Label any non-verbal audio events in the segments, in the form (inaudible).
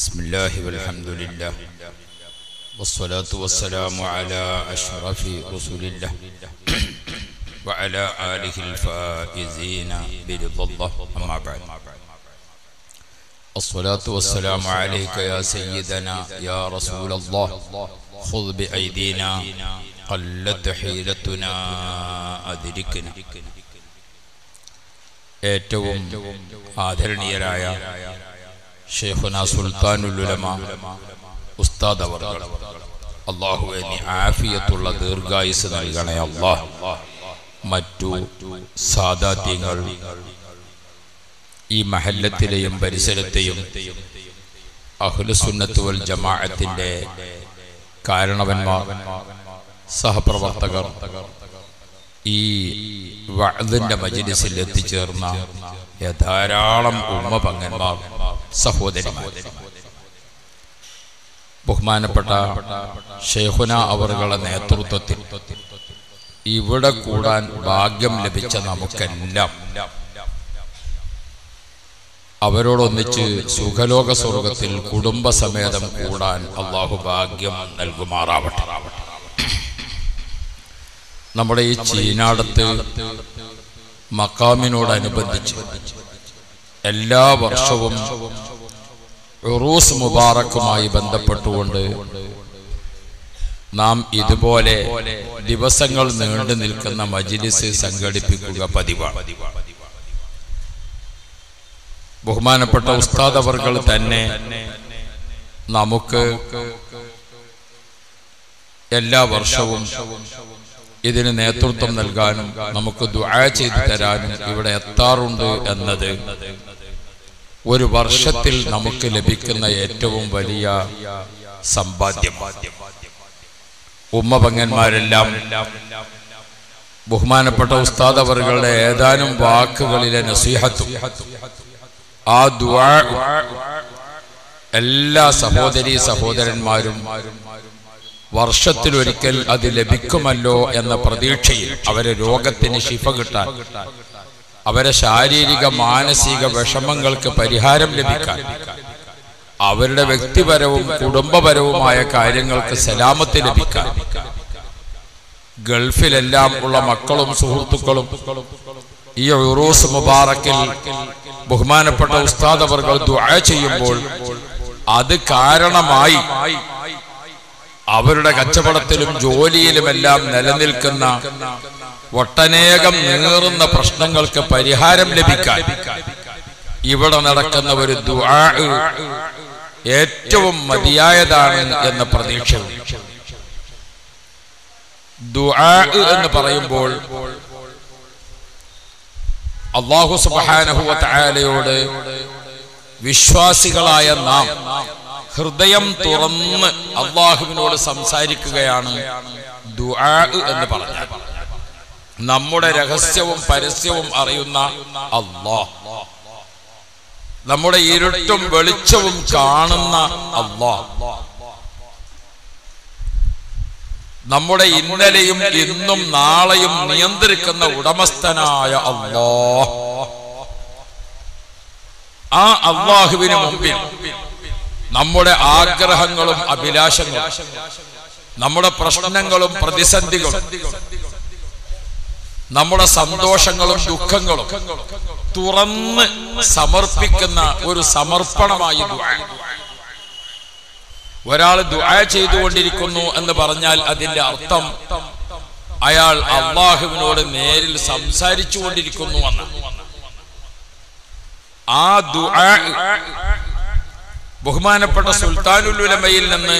بسم الله والحمد لله والصلاة والسلام على أشرف رسول الله (clears throat) وعلى آله الفائزين برضا الله أما بعد الصلاة والسلام عليك يا سيدنا يا رسول الله خذ بأيدينا قلت حيلتنا أدركنا ഏറ്റവും ആദരണീയരായ ഷെയ്ഖുന സുൽത്താനുലുലമ ഉസ്താദ് അവർ അള്ളാഹുവെ നീ ആഫിയത്തുള്ള ദീർഘായുസ് നൽകണേ അള്ളാഹ് മറ്റു സാദാത്യങ്ങൾ ഈ മഹല്ലത്തിലെയും പരിസരത്തെയും അഹ്ലുസുന്നത്ത് വൽ ജമാഅത്തിന്റെ കാരണവന്മാർ സഹപ്രവർത്തകർ ഈ വഅദിന്റെ മജ്ലിസിൽ എത്തിച്ചേർന്ന ധാരാളം ഉമ്മ പങ്ങന്മാർ സഹോദരിമാർ. ബഹുമാനപ്പെട്ട ഷെയ്ഖുന അവറുകളുടെ നേതൃത്വത്തിൽ ഇവിടെ കൂടാൻ ഭാഗ്യം ലഭിച്ച നമുക്കെല്ലാം അവരോടൊന്നിച്ച് സുഖലോക സ്വർഗത്തിൽ കുടുംബസമേതം കൂടാൻ അള്ളാഹു ഭാഗ്യം നൽകുമാറാവട്ടെ. നമ്മുടെ ഈ ചീനാടത്ത് മക്കാമിനോടനുബന്ധിച്ച് എല്ലാ വർഷവും ഉറൂസ് മുബാറക്കുമായി ബന്ധപ്പെട്ടുകൊണ്ട് നാം ഇതുപോലെ ദിവസങ്ങൾ നീണ്ടു നിൽക്കുന്ന മജിലിസ് സംഘടിപ്പിക്കുക പതിവാണ്. ബഹുമാനപ്പെട്ട ഉസ്താദ് അവർകൾ തന്നെ നമുക്ക് എല്ലാ വർഷവും ഇതിന് നേതൃത്വം നൽകാനും നമുക്ക് ദുആ ചെയ്തു തരാനും ഇവിടെ എത്താറുണ്ട് എന്നത് ഒരു വർഷത്തിൽ നമുക്ക് ലഭിക്കുന്ന ഏറ്റവും വലിയ സമ്പാദ്യം. ഉമ്മപങ്ങന്മാരെല്ലാം ബഹുമാനപ്പെട്ട ഉസ്താദ് അവറുകളുടെ ഏതാനും വാക്കുകളിലെ നസീഹത്തും ആ ദുആ എല്ലാ സഹോദരി സഹോദരന്മാരും വർഷത്തിലൊരിക്കൽ അത് ലഭിക്കുമല്ലോ എന്ന പ്രതീക്ഷയിൽ അവരെ രോഗത്തിന് ശിഫ കിട്ടാൻ അവരെ ശാരീരിക മാനസിക വിഷമങ്ങൾക്ക് പരിഹാരം ലഭിക്കാൻ അവരുടെ വ്യക്തിപരവും കുടുംബപരവുമായ കാര്യങ്ങൾക്ക് സലാമത്ത് ലഭിക്കാൻ ഗൾഫിലെല്ലാം ഉള്ള മക്കളും സുഹൃത്തുക്കളും ഈ ഉറൂസ് മുബാറക്കിൽ ബഹുമാനപ്പെട്ട ഉസ്താദ് അവർ ചെയ്യുമ്പോൾ അത് കാരണമായി അവരുടെ കച്ചവടത്തിലും ജോലിയിലുമെല്ലാം നിലനിൽക്കുന്ന ഒട്ടനേകം നീറുന്ന പ്രശ്നങ്ങൾക്ക് പരിഹാരം ലഭിക്കാൻ ഇവിടെ നടക്കുന്ന ഒരു ദുആ ഏറ്റവും മതിയായതാണ് എന്ന പ്രതീക്ഷ ദുആ എന്ന് പറയുമ്പോൾ അള്ളാഹു തആലയോട് വിശ്വാസികളായ നാം ഹൃദയം തുറന്ന് അള്ളാഹുവിനോട് സംസാരിക്കുകയാണ് ദുആ എന്ന് പറഞ്ഞാൽ. നമ്മുടെ രഹസ്യവും പരസ്യവും അറിയുന്ന അള്ളാഹ് നമ്മുടെ ഇരുട്ടും വെളിച്ചവും കാണുന്ന അള്ളാഹ് നമ്മുടെ ഇന്നലെയും ഇന്നും നാളെയും നിയന്ത്രിക്കുന്ന ഉടമസ്ഥനായ അള്ളാഹ് ആ അള്ളാഹുവിന് മുമ്പിൽ നമ്മുടെ ആഗ്രഹങ്ങളും അഭിലാഷങ്ങളും നമ്മുടെ പ്രശ്നങ്ങളും പ്രതിസന്ധികളും നമ്മുടെ സന്തോഷങ്ങളും ദുഃഖങ്ങളും തുറന്ന് സമർപ്പിക്കുന്ന ഒരു സമർപ്പണമായി ഒരാൾ ദുആ ചെയ്തുകൊണ്ടിരിക്കുന്നു എന്ന് പറഞ്ഞാൽ അതിന്റെ അർത്ഥം അയാൾ അള്ളാഹുവിനോട് നേരിൽ സംസാരിച്ചു കൊണ്ടിരിക്കുന്നു എന്ന് ആ ദുആ ബഹുമാനപ്പെട്ട സുൽത്താനുലുലമയിൽ നിന്ന്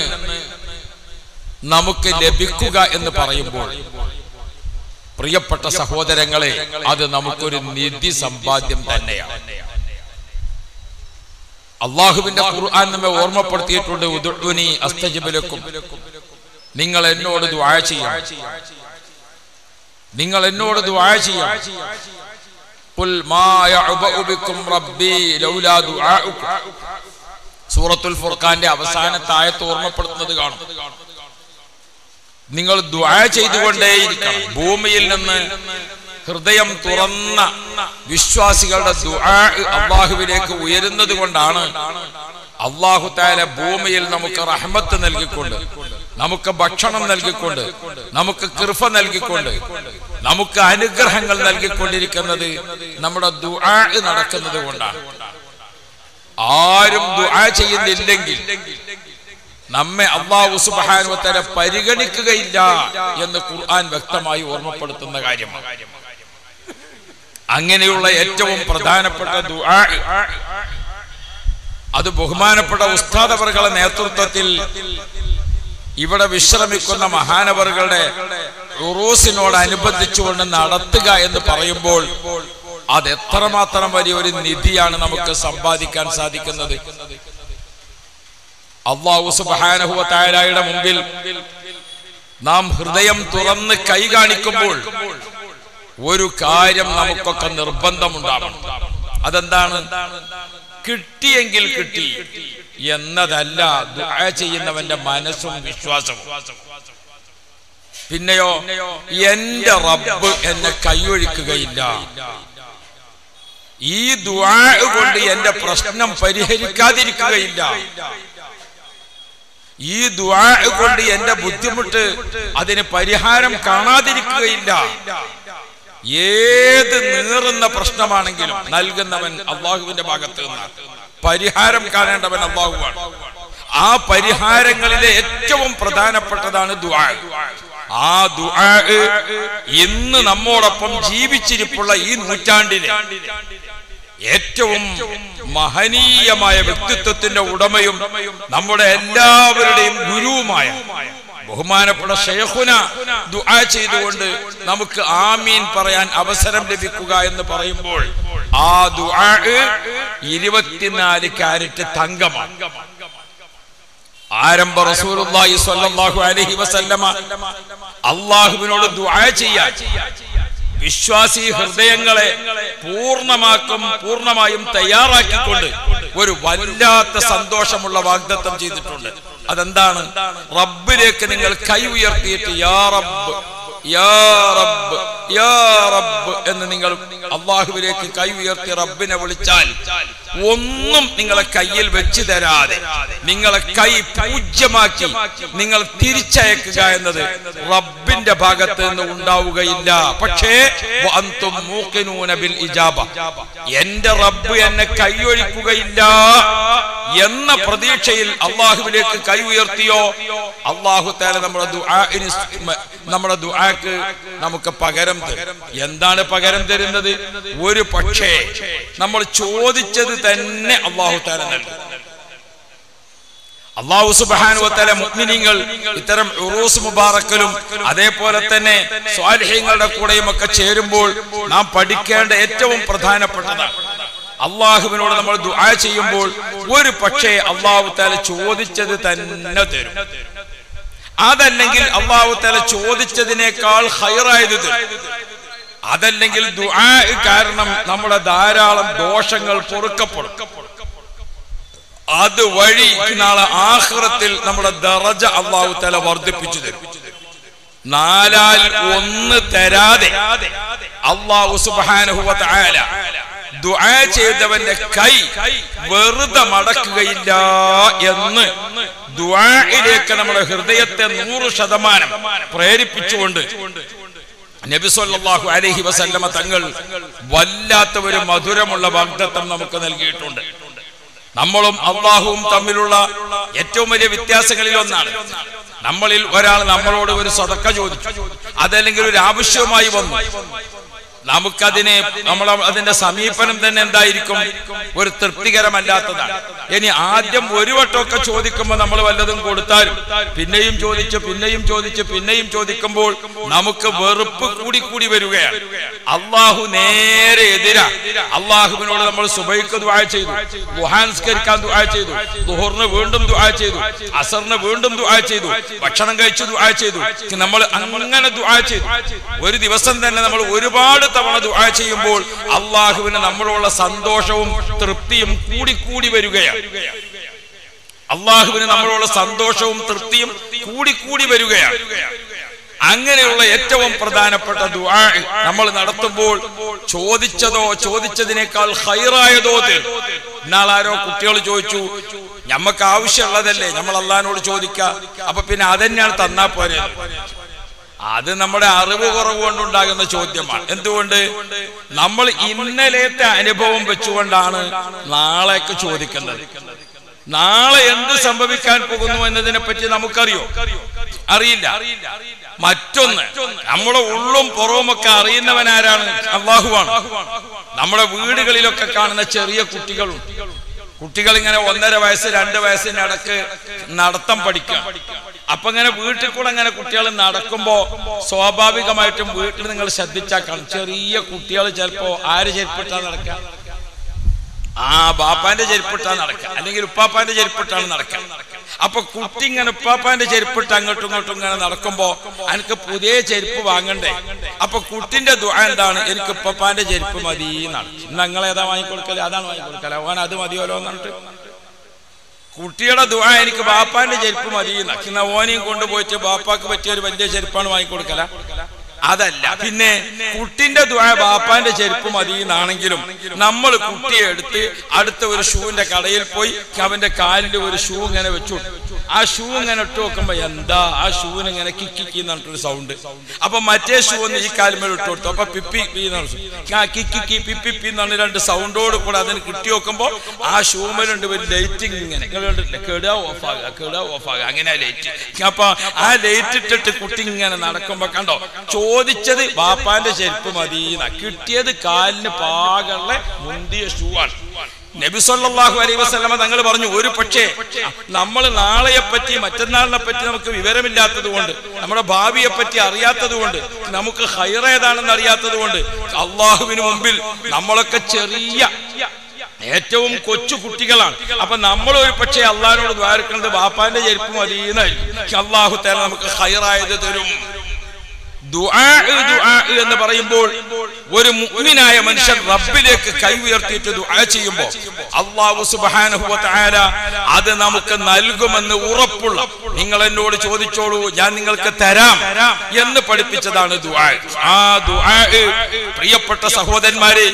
നമുക്ക് ലഭിക്കുക എന്ന് പറയുമ്പോൾ പ്രിയപ്പെട്ട സഹോദരങ്ങളെ അത് നമുക്കൊരു നിധി സമ്പാദ്യം തന്നെയാണ് അള്ളാഹുവിന്റെ ഖുർആൻ നമ്മെ ഓർമ്മപ്പെടുത്തിയിട്ടുണ്ട് ഉദുനി അസ്തജിബലക്കും നിങ്ങൾ എന്നോട് ദുആ ചെയ്യാം നിങ്ങൾ എന്നോട് ദുആ ചെയ്യാം قل ما يعبأ بكم ربي لولا دعاؤكم സൂറത്തുൽ ഫുർഖാന്റെ അവസാനത്തായത്ത് ഓർമ്മപ്പെടുത്തുന്നത് കാണും. നിങ്ങൾ ദുആ ചെയ്തുകൊണ്ടേയിരിക്കണം. ഭൂമിയിൽ നിന്ന് ഹൃദയം തുറന്ന വിശ്വാസികളുടെ അള്ളാഹുവിലേക്ക് ഉയരുന്നത് കൊണ്ടാണ് അള്ളാഹു താല ഭൂമിയിൽ നമുക്ക് റഹ്മത്ത് നൽകിക്കൊണ്ട് നമുക്ക് ഭക്ഷണം നൽകിക്കൊണ്ട് നമുക്ക് കൃഫ നൽകിക്കൊണ്ട് നമുക്ക് അനുഗ്രഹങ്ങൾ നൽകിക്കൊണ്ടിരിക്കുന്നത് നമ്മുടെ ദുആ നടക്കുന്നത് കൊണ്ടാണ്. ആരും ദുആ ചെയ്യുന്നില്ലെങ്കിൽ നമ്മെ അള്ളാഹു സുബാനുവത്തര പരിഗണിക്കുകയില്ല എന്ന് ഖുർആൻ വ്യക്തമായി ഓർമ്മപ്പെടുത്തുന്ന കാര്യമാണ്. അങ്ങനെയുള്ള ഏറ്റവും പ്രധാനപ്പെട്ട ദുആ. അത് ബഹുമാനപ്പെട്ട ഉസ്താദവറുകളുടെ നേതൃത്വത്തിൽ ഇവിടെ വിശ്രമിക്കുന്ന മഹാനവറുകളുടെ ഉറൂസിനോടനുബന്ധിച്ചുകൊണ്ട് നടത്തുക എന്ന് പറയുമ്പോൾ അത് എത്രമാത്രം വലിയ ഒരു നിധിയാണ് നമുക്ക് സമ്പാദിക്കാൻ സാധിക്കുന്നത്? അള്ളാഹു മുമ്പിൽ നാം ഹൃദയം തുറന്ന് കൈ കാണിക്കുമ്പോൾ ഒരു കാര്യം നമുക്കൊക്കെ നിർബന്ധമുണ്ടാവണം. അതെന്താണ്? കിട്ടിയെങ്കിൽ കിട്ടി എന്നതല്ല ദുആ ചെയ്യുന്നവന്റെ മനസ്സും വിശ്വാസവും. പിന്നെയോ എന്റെ റബ്ബ് എന്നെ കൈയൊഴിക്കുകയില്ല. ഈ ദുആ കൊണ്ട് എന്റെ പ്രശ്നം പരിഹരിക്കാതിരിക്കുകയില്ല. ഈ ദുആ കൊണ്ട് എന്റെ ബുദ്ധിമുട്ട് അതിന് പരിഹാരം കാണാതിരിക്കുകയില്ല. ഏത് നീറുന്ന പ്രശ്നമാണെങ്കിലും നൽകുന്നവൻ അള്ളാഹുവിന്റെ ഭാഗത്ത് നിന്നാണ് പരിഹാരം കാണേണ്ടവൻ അള്ളാഹുവാണ്. ആ പരിഹാരങ്ങളിലെ ഏറ്റവും പ്രധാനപ്പെട്ടതാണ് ദുആ. ആ ദുആ ഇന്ന് നമ്മോടൊപ്പം ജീവിച്ചിരിപ്പുള്ള ഈ നൂറ്റാണ്ടിലെ ഏറ്റവും മഹനീയമായ വ്യക്തിത്വത്തിന്റെ ഉടമയും നമ്മുടെ എല്ലാവരുടെയും ഗുരുവുമായ ബഹുമാനപ്പെട്ട ഷെയ്ഖുന ദുആ ചെയ്തുകൊണ്ട് നമുക്ക് ആമീൻ പറയാൻ അവസരം ലഭിക്കുക എന്ന് പറയുമ്പോൾ ആ ദുആ ഇരുപത്തിനാല് കാരറ്റ് തങ്കമാണ്. ആരംഭ റസൂലുള്ളാഹി സ്വല്ലല്ലാഹു അലൈഹി വസല്ലമ അള്ളാഹുവിനോട് ദുആ ചെയ്യാൻ വിശ്വാസി ഹൃദയങ്ങളെ പൂർണമാക്കും പൂർണമായും തയ്യാറാക്കിക്കൊണ്ട് ഒരു വല്ലാത്ത സന്തോഷമുള്ള വാഗ്ദത്തം ചെയ്തിട്ടുണ്ട്. അതെന്താണ്? റബ്ബിലേക്ക് നിങ്ങൾ കൈ ഉയർത്തിയിട്ട് യാ റബ്ബ് യാ റബ്ബ് എന്ന് നിങ്ങൾ അള്ളാഹുവിലേക്ക് കൈ ഉയർത്തി റബ്ബിനെ വിളിച്ചാൽ ഒന്നും നിങ്ങളെ കയ്യിൽ വെച്ച് തരാതെ നിങ്ങളെ കൈ പൂജ്യമാക്കി നിങ്ങൾ തിരിച്ചയക്കുക എന്നത് റബ്ബിന്റെ ഭാഗത്ത് നിന്ന് ഉണ്ടാവുകയില്ല. പക്ഷേ ഇജാബ. എന്റെ റബ്ബ് എന്നെ കൈയൊഴിക്കുകയില്ല എന്ന പ്രതീക്ഷയിൽ അള്ളാഹുവിലേക്ക് കൈ ഉയർത്തിയോ? അള്ളാഹു താല നമ്മുടെ നമ്മുടെ ദുആക്ക് നമുക്ക് പകരം തരും. എന്താണ് പകരം തരുന്നത്? ഒരു പക്ഷേ നമ്മൾ ചോദിച്ചത് തന്നെ അള്ളാഹു താല നൽകും. അള്ളാഹു സുബാനുവത്തല മുഗ്മിനിങ്ങൾ ഇത്തരം ഉറൂസ് മുബാറക്കലും അതേപോലെ തന്നെ സ്വാലിഹ്യങ്ങളുടെ കൂടെയും ഒക്കെ ചേരുമ്പോൾ നാം പഠിക്കേണ്ട ഏറ്റവും പ്രധാനപ്പെട്ടതാണ്. അള്ളാഹുവിനോട് നമ്മൾ ദുആ ചെയ്യുമ്പോൾ ഒരു പക്ഷേ അള്ളാഹു താല ചോദിച്ചത് തന്നെ തരും. അതല്ലെങ്കിൽ അള്ളാഹു തല ചോദിച്ചതിനേക്കാൾ ഹൈറായത് അതല്ലെങ്കിൽ ദുആ കാരണം നമ്മുടെ ധാരാളം ദോഷങ്ങൾ പൊറുക്കപ്പെടും. അത് വഴി നാളെ ആഹ്റത്തിൽ നമ്മുടെ ദറജ അള്ളാഹു തല വർദ്ധിപ്പിച്ചു തരും. നാലാൽ ഒന്ന് തരാതെ അള്ളാഹു സുബാനഹുവ ദുആ ചെയ്തവന്റെ കൈ വെറുതെ മടക്കുകയില്ല എന്ന് ദുആയിലേക്ക് നമ്മുടെ ഹൃദയത്തെ നൂറ് ശതമാനം പ്രേരിപ്പിച്ചുകൊണ്ട് നബി അലഹി വസല്ലമ തങ്ങൾ വല്ലാത്ത ഒരു മധുരമുള്ള വാഗ്ദത്തം നമുക്ക് നൽകിയിട്ടുണ്ട്. നമ്മളും അള്ളാഹുവും തമ്മിലുള്ള ഏറ്റവും വലിയ വ്യത്യാസങ്ങളിൽ ഒന്നാണ്. നമ്മളിൽ ഒരാൾ നമ്മളോട് ഒരു സ്വതക്ക ചോദിച്ചു. അതല്ലെങ്കിൽ ഒരു ആവശ്യവുമായി വന്നു. നമുക്കതിനെ നമ്മൾ അതിന്റെ സമീപനം തന്നെ എന്തായിരിക്കും? ഒരു തൃപ്തികരമല്ലാത്തതാണ്. ഇനി ആദ്യം ഒരു വട്ടമൊക്കെ ചോദിക്കുമ്പോൾ നമ്മൾ വല്ലതും കൊടുത്താലും പിന്നെയും ചോദിച്ച് പിന്നെയും ചോദിച്ച് പിന്നെയും ചോദിക്കുമ്പോൾ നമുക്ക് വെറുപ്പ് കൂടി കൂടി വരികയാണ്. അള്ളാഹു നേരെ എതിരാ. അള്ളാഹുവിനോട് നമ്മൾ സുബൈക്ക് ദുആ ചെയ്തു. ദുഹാൻസ്കരിക്കാൻ ദുആ ചെയ്തു. ദുഹറിന് വീണ്ടും ദുആ ചെയ്തു. അസറിന് വീണ്ടും ദുആ ചെയ്തു. ഭക്ഷണം കഴിച്ചു ദുആ ചെയ്തു. നമ്മൾ അങ്ങനെ ദുആ ചെയ്തു. ഒരു ദിവസം തന്നെ നമ്മൾ ഒരുപാട് തവണ ദുആ ചെയ്യുമ്പോൾ അള്ളാഹുവിന് നമ്മളുള്ള സന്തോഷവും തൃപ്തിയും കൂടി കൂടി വരികയാണ്. അള്ളാഹുവിന് നമ്മളുള്ള സന്തോഷവും തൃപ്തിയും കൂടി കൂടി വരികയാണ്. അങ്ങനെയുള്ള ഏറ്റവും പ്രധാനപ്പെട്ട ദുആ നമ്മൾ നടത്തുമ്പോൾ ചോദിച്ചതോ ചോദിച്ചതിനേക്കാൾ ഹൈറായതോ ഇന്നാളാരോ കുട്ടികൾ ചോദിച്ചു ഞമ്മക്ക് ആവശ്യമുള്ളതല്ലേ? നമ്മൾ അള്ളഹാനോട് ചോദിക്ക. അപ്പൊ പിന്നെ അതന്നെയാണ് തന്നാ പോരെ? അത് നമ്മുടെ അറിവ് കുറവ് കൊണ്ടുണ്ടാകുന്ന ചോദ്യമാണ്. എന്തുകൊണ്ട്? നമ്മൾ ഇന്നലത്തെ അനുഭവം വെച്ചുകൊണ്ടാണ് നാളേക്ക് ചോദിക്കുന്നത് നാളെ എന്ത് സംഭവിക്കാൻ പോകുന്നു എന്നതിനെ പറ്റി നമുക്കറിയോ? അറിയില്ല. മറ്റൊന്ന് നമ്മുടെ ഉള്ളും പുറവുമൊക്കെ അറിയുന്നവനാരാണ്? അള്ളാഹുവാണ്. നമ്മുടെ വീടുകളിലൊക്കെ കാണുന്ന ചെറിയ കുട്ടികളും കുട്ടികൾ ഇങ്ങനെ ഒന്നര വയസ്സ് രണ്ട് വയസ്സിന്റെ ഇടയ്ക്ക് നടത്തം പഠിക്കാം അപ്പൊ ഇങ്ങനെ വീട്ടിൽ കൂടെ ഇങ്ങനെ കുട്ടികൾ നടക്കുമ്പോ സ്വാഭാവികമായിട്ടും വീട്ടിൽ നിങ്ങൾ ശ്രദ്ധിച്ചാൽ ചെറിയ കുട്ടികൾ ചിലപ്പോ ആര് ചെരുപ്പിട്ടാ നടക്കുക? ആ ബാപ്പാന്റെ ചെരുപ്പിട്ടാണ് നടക്കുക. അല്ലെങ്കിൽ ഉപ്പാപ്പാന്റെ ചെരുപ്പിട്ടാണ് നടക്കുക. അപ്പൊ കുട്ടി ഇങ്ങനെ ഉപ്പാപ്പാന്റെ ചെരുപ്പിട്ട് അങ്ങോട്ടും ഇങ്ങോട്ടും ഇങ്ങനെ നടക്കുമ്പോ എനിക്ക് പുതിയ ചെരുപ്പ് വാങ്ങണ്ടേ? അപ്പൊ കുട്ടിന്റെ ദുആ എന്താണ്? എനിക്ക് ഉപ്പാപ്പാന്റെ ചെരുപ്പ് മതി എന്നാണ്. നിങ്ങൾ ഏതാ വാങ്ങിക്കൊടുക്കൽ? അതാണ് വാങ്ങിക്കൊടുക്കല. ഓൻ അത് മതിയോലോ എന്നിട്ട് കുട്ടിയുടെ ദുആ എനിക്ക് ബാപ്പാന്റെ ചെരുപ്പ് മതി എന്നാ ഓനെയും കൊണ്ടുപോയിട്ട് ബാപ്പാക്ക് പറ്റിയ ഒരു വലിയ ചെരുപ്പാണ് വാങ്ങിക്കൊടുക്കല. അതല്ല പിന്നെ കുട്ടിന്റെ ദ്വാ ബാപ്പാന്റെ ചെരുപ്പ് മതി എന്നാണെങ്കിലും നമ്മൾ കുട്ടിയെ എടുത്ത് അടുത്ത ഒരു ഷൂവിന്റെ കടയിൽ പോയി അവന്റെ കാലിൽ ഒരു ഷൂ ഇങ്ങനെ വെച്ചു. ആ ഷൂ ഇങ്ങനെ ഇട്ട് നോക്കുമ്പോ എന്താ ആ ഷൂവിന് ഇങ്ങനെ കിക്കിക്കി എന്നിട്ടൊരു സൗണ്ട് അപ്പൊ മറ്റേ ഷൂ ഒന്ന് ഈ കാലിന്മേൽ ഇട്ട് കൊടുത്തു. അപ്പൊ പിപ്പി പി കിക്കിക്കി പിപ്പി പി എന്നാണ് രണ്ട് സൗണ്ടോട് കൂടെ അതിന് കിട്ടി നോക്കുമ്പോ ആ ഷൂമേലുണ്ട് ഒരു ലൈറ്റിങ് ഇങ്ങനെ. കേടാ ഓഫ് ആകുക കേടാ ഓഫ് ആകുക അങ്ങനെ ലൈറ്റ് അപ്പൊ ആ ലൈറ്റ് ഇട്ടിട്ട് കുട്ടി ഇങ്ങനെ നടക്കുമ്പോ കണ്ടോ? ചോദിച്ചത് ബാപ്പാന്റെ ചെരുപ്പ് മതി കിട്ടിയത് കാലിന് പാകള്ള മുന്തിയ ഷൂ ആണ് നബി സല്ലല്ലാഹു അലൈഹി വസല്ലമ തങ്ങൾ പറഞ്ഞു ഒരു പക്ഷേ നമ്മൾ നാളെയെ പറ്റി മറ്റന്നാളിനെ പറ്റി നമുക്ക് വിവരമില്ലാത്തത് കൊണ്ട് നമ്മുടെ ഭാവിയെ പറ്റി അറിയാത്തത് കൊണ്ട് നമുക്ക് ഹൈറേതാണെന്ന് അറിയാത്തത് കൊണ്ട് അള്ളാഹുവിന് മുമ്പിൽ നമ്മളൊക്കെ ചെറിയ ഏറ്റവും കൊച്ചു കുട്ടികളാണ്. അപ്പൊ നമ്മൾ ഒരു പക്ഷേ അള്ളാഹിനോട് ദ്വാരക്കുന്നത് ബാപ്പാന്റെ ചെരുപ്പ് മതി എന്നായിരിക്കും അള്ളാഹു തല നമുക്ക് ഹൈറായത് തരും. എന്ന് പറയുമ്പോൾ ഒരു മുഅ്മിനായ മനുഷ്യൻ റബ്ബിലേക്ക് കൈ ഉയർത്തിയിട്ട് ദുആ ചെയ്യുമ്പോൾ അല്ലാഹു സുബ്ഹാനഹു വ തആല അത് നമുക്ക് നൽകുമെന്ന് ഉറപ്പുള്ള നിങ്ങൾ എന്നോട് ചോദിച്ചോളൂ ഞാൻ നിങ്ങൾക്ക് തരാം എന്ന് പഠിപ്പിച്ചതാണ് ദുആ. ആ ദുആ പ്രിയപ്പെട്ട സഹോദരന്മാരെ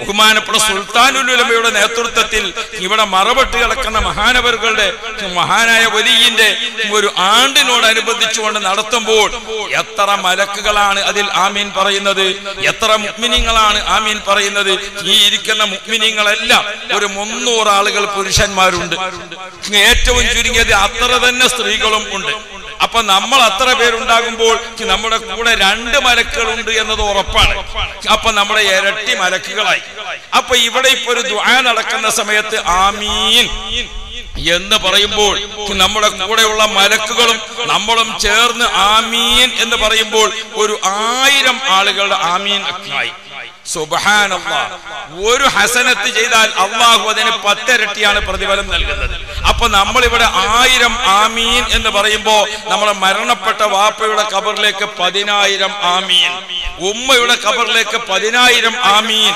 ബഹുമാനപ്പെട്ട സുൽത്താനുലമയുടെ നേതൃത്വത്തിൽ ഇവിടെ മറവട്ട് കിടക്കുന്ന മഹാനവറുകളുടെ മഹാനായ വലിയന്റെ ഒരു ആണ്ടിനോടനുബന്ധിച്ചുകൊണ്ട് നടത്തുമ്പോൾ എത്ര മലക്കുകളാണ് അതിൽ ആമീൻ പറയുന്നത്. എത്ര മുഗ്മിനിങ്ങളാണ് ആമീൻ പറയുന്നത്. ഈ ഇരിക്കുന്ന മുഗ്മിനിങ്ങളെല്ലാം ഒരു മുന്നൂറ് ആളുകൾ പുരുഷന്മാരുണ്ട് ഏറ്റവും ചുരുങ്ങിയത് അത്ര തന്നെ സ്ത്രീകളും ഉണ്ട്. അപ്പൊ നമ്മൾ അത്ര പേരുണ്ടാകുമ്പോൾ നമ്മുടെ കൂടെ രണ്ട് മലക്കുകളുണ്ട് എന്നത് ഉറപ്പാണ്. അപ്പൊ നമ്മുടെ ഇരട്ടി മലക്കുകളായി. അപ്പൊ ഇവിടെ ഇപ്പൊ ഒരു ദ്വാ നടക്കുന്ന സമയത്ത് ആമീൻ എന്ന് പറയുമ്പോൾ നമ്മുടെ കൂടെയുള്ള മലക്കുകളും നമ്മളും ചേർന്ന് ആമീൻ എന്ന് പറയുമ്പോൾ ഒരു ആയിരം ആളുകളുടെ ആമീൻ ആയി. ഒരു ഹസനത്ത് ചെയ്താൽ അള്ളാഹു അതിന് പത്തിരട്ടിയാണ് പ്രതിഫലം നൽകുന്നത്. അപ്പൊ നമ്മൾ ഇവിടെ ആയിരം ആമീൻ എന്ന് പറയുമ്പോ നമ്മളെ മരണപ്പെട്ട വാപ്പയുടെ കബറിലേക്ക് പതിനായിരം ആമീൻ. ഉമ്മയുടെ കബറിലേക്ക് പതിനായിരം ആമീൻ.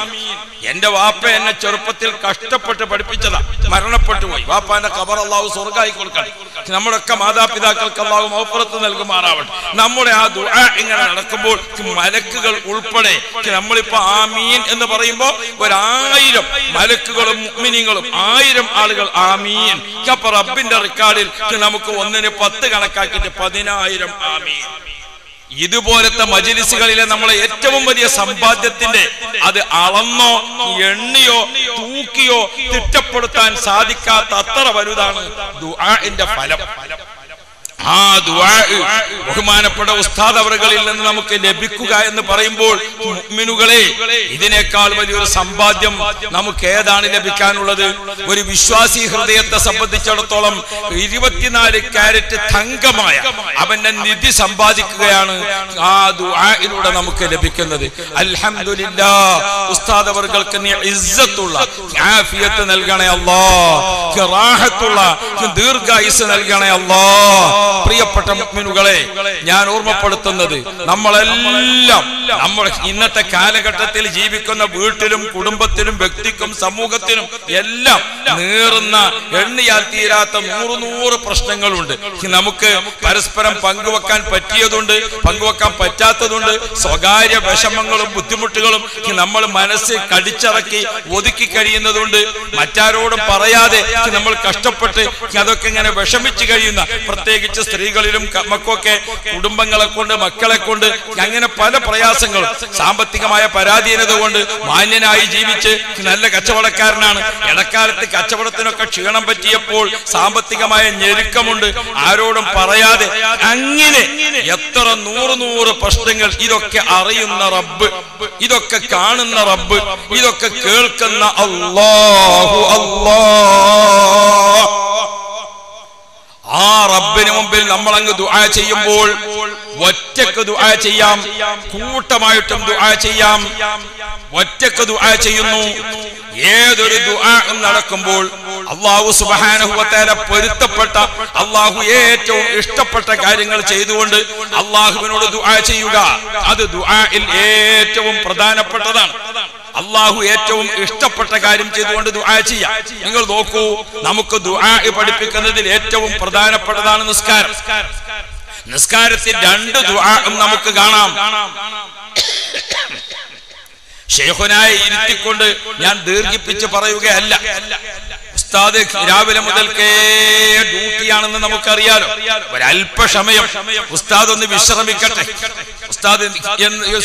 എന്റെ വാപ്പ എന്നെ ചെറുപ്പത്തിൽ കഷ്ടപ്പെട്ട് പഠിപ്പിച്ചതാ. മരണപ്പെട്ടു പോയി. വാപ്പാന്റെ കബർ അള്ളാഹു സ്വർഗായി കൊടുക്കണം. നമ്മുടെയൊക്കെ മാതാപിതാക്കൾക്ക് അള്ളാഹു മൗപ്പുറത്ത് നൽകുമാറാവട്ടെ. നമ്മുടെ ആ ദുആ ഇങ്ങനെ നടക്കുമ്പോൾ മലക്കുകൾ ഉൾപ്പെടെ നമ്മളിപ്പോ ആമീൻ എന്ന് പറയുമ്പോൾ ഒരായിരം മലക്കുകളും മുഅ്മിനീങ്ങളും ആയിരം ആളുകൾ ആമീൻ. അപ്പൊ റബ്ബിന്റെ റെക്കാർഡിൽ നമുക്ക് ഒന്നിന് പത്ത് കണക്കാക്കിയിട്ട് പതിനായിരം ആമീൻ. ഇതുപോലത്തെ മജിലിസുകളിലെ നമ്മളെ ഏറ്റവും വലിയ സമ്പാദ്യത്തിന്റെ അത് അളന്നോ എണ്ണിയോ തൂക്കിയോ തിട്ടപ്പെടുത്താൻ സാധിക്കാത്ത അത്ര വലുതാണ് ഫലം. ആ ദുആ ബഹുമാനപ്പെട്ട ഉസ്താദ് അവറുകളിൽ നിന്ന് നമുക്ക് ലഭിക്കുക എന്ന് പറയുമ്പോൾ മുഅ്മിനുകളെ ഇതിനേക്കാൾ വലിയൊരു സമ്പാദ്യം നമുക്ക് ഏതാണ് ലഭിക്കാനുള്ളത്? ഒരു വിശ്വാസി ഹൃദയത്തെ സംബന്ധിച്ചിടത്തോളം ഇരുപത്തിനാല് കാരറ്റ് തങ്കമായ അവന്റെ നിധി സമ്പാദിക്കുകയാണ് ആ ദുആയിലൂടെ നമുക്ക് ലഭിക്കുന്നത്. അൽഹംദുലില്ലാ ഉസ്താദ് അവറുകൾക്ക് ഇസ്സത്തുള്ള ആഫിയത്ത് നൽകണേ അല്ലാഹ് ദീർഘായുസ് നൽകണേ അല്ലാ പ്രിയപ്പെട്ട മുഖ്മിനുകളെ ഞാൻ ഓർമ്മപ്പെടുത്തുന്നത് നമ്മളെല്ലാം നമ്മൾ ഇന്നത്തെ കാലഘട്ടത്തിൽ ജീവിക്കുന്ന വീട്ടിലും കുടുംബത്തിലും വ്യക്തിക്കും സമൂഹത്തിനും എല്ലാം നീറുന്ന എണ്ണിയാൽ തീരാത്ത നൂറ് നൂറ് പ്രശ്നങ്ങളുണ്ട്. നമുക്ക് പരസ്പരം പങ്കുവെക്കാൻ പറ്റിയതുണ്ട് പങ്കുവെക്കാൻ പറ്റാത്തതുണ്ട്. സ്വകാര്യ വിഷമങ്ങളും ബുദ്ധിമുട്ടുകളും നമ്മൾ മനസ്സ് കടിച്ചിറക്കി ഒതുക്കി കഴിയുന്നതുണ്ട്. മറ്റാരോടും പറയാതെ നമ്മൾ കഷ്ടപ്പെട്ട് അതൊക്കെ ഇങ്ങനെ വിഷമിച്ച് കഴിയുന്ന പ്രത്യേകിച്ച് സ്ത്രീകളിലും മക്കൊക്കെ കുടുംബങ്ങളെ കൊണ്ട് മക്കളെ കൊണ്ട് അങ്ങനെ പല പ്രയാസങ്ങളും സാമ്പത്തികമായ പരാധീനത കൊണ്ട് മാന്യനായി ജീവിച്ച് നല്ല കച്ചവടക്കാരനാണ്. ഇടക്കാലത്ത് കച്ചവടത്തിനൊക്കെ ക്ഷീണം പറ്റിയപ്പോൾ സാമ്പത്തികമായ ഞെരുക്കമുണ്ട്. ആരോടും പറയാതെ അങ്ങനെ എത്ര നൂറ് നൂറ് പ്രശ്നങ്ങൾ ഇതൊക്കെ അറിയുന്ന റബ്ബ് ഇതൊക്കെ കാണുന്ന റബ്ബ് ഇതൊക്കെ കേൾക്കുന്ന അല്ലാഹു അല്ലാഹ് ആ റബ്ബിന് മുമ്പിൽ നമ്മൾ അങ്ങ് ദുആ ചെയ്യുമ്പോൾ ഒറ്റയ്ക്ക് ദുആ ചെയ്യാം. കൂട്ടമായിട്ടും ദുആ ചെയ്യാം. ഒറ്റയ്ക്ക് ദുആ ചെയ്യുന്നു. ഏതൊരു ദുആ നടക്കുമ്പോൾ അള്ളാഹു തആല പൊരുത്തപ്പെട്ട അള്ളാഹു ഏറ്റവും ഇഷ്ടപ്പെട്ട കാര്യങ്ങൾ ചെയ്തുകൊണ്ട് അള്ളാഹുവിനോട് ദുആ ചെയ്യുക. അത് ദുആയിൽ ഏറ്റവും പ്രധാനപ്പെട്ടതാണ്. അള്ളാഹു ഏറ്റവും ഇഷ്ടപ്പെട്ട കാര്യം ചെയ്തുകൊണ്ട് ദുആ ചെയ്യാം നിങ്ങൾ നോക്കൂ നമുക്ക് ദുആ പഠിപ്പിക്കുന്നതിൽ ഏറ്റവും പ്രധാനപ്പെട്ടതാണ് നിസ്കാരം. നിസ്കാരത്തിൽ രണ്ട് ദുആഉം നമുക്ക് കാണാം. ഷെയ്ഖുനായി ഇരുത്തിക്കൊണ്ട് ഞാൻ ദീർഘിപ്പിച്ച് പറയുകയല്ല. ഉസ്താദ് രാവിലെ മുതൽക്കേ ഡ്യൂട്ടിയാണെന്ന് നമുക്കറിയാലോ. ഒരല്പസമയം ഉസ്താദ് ഒന്ന് വിശ്രമിക്കട്ടെ. ഉസ്താദ് എന്ന്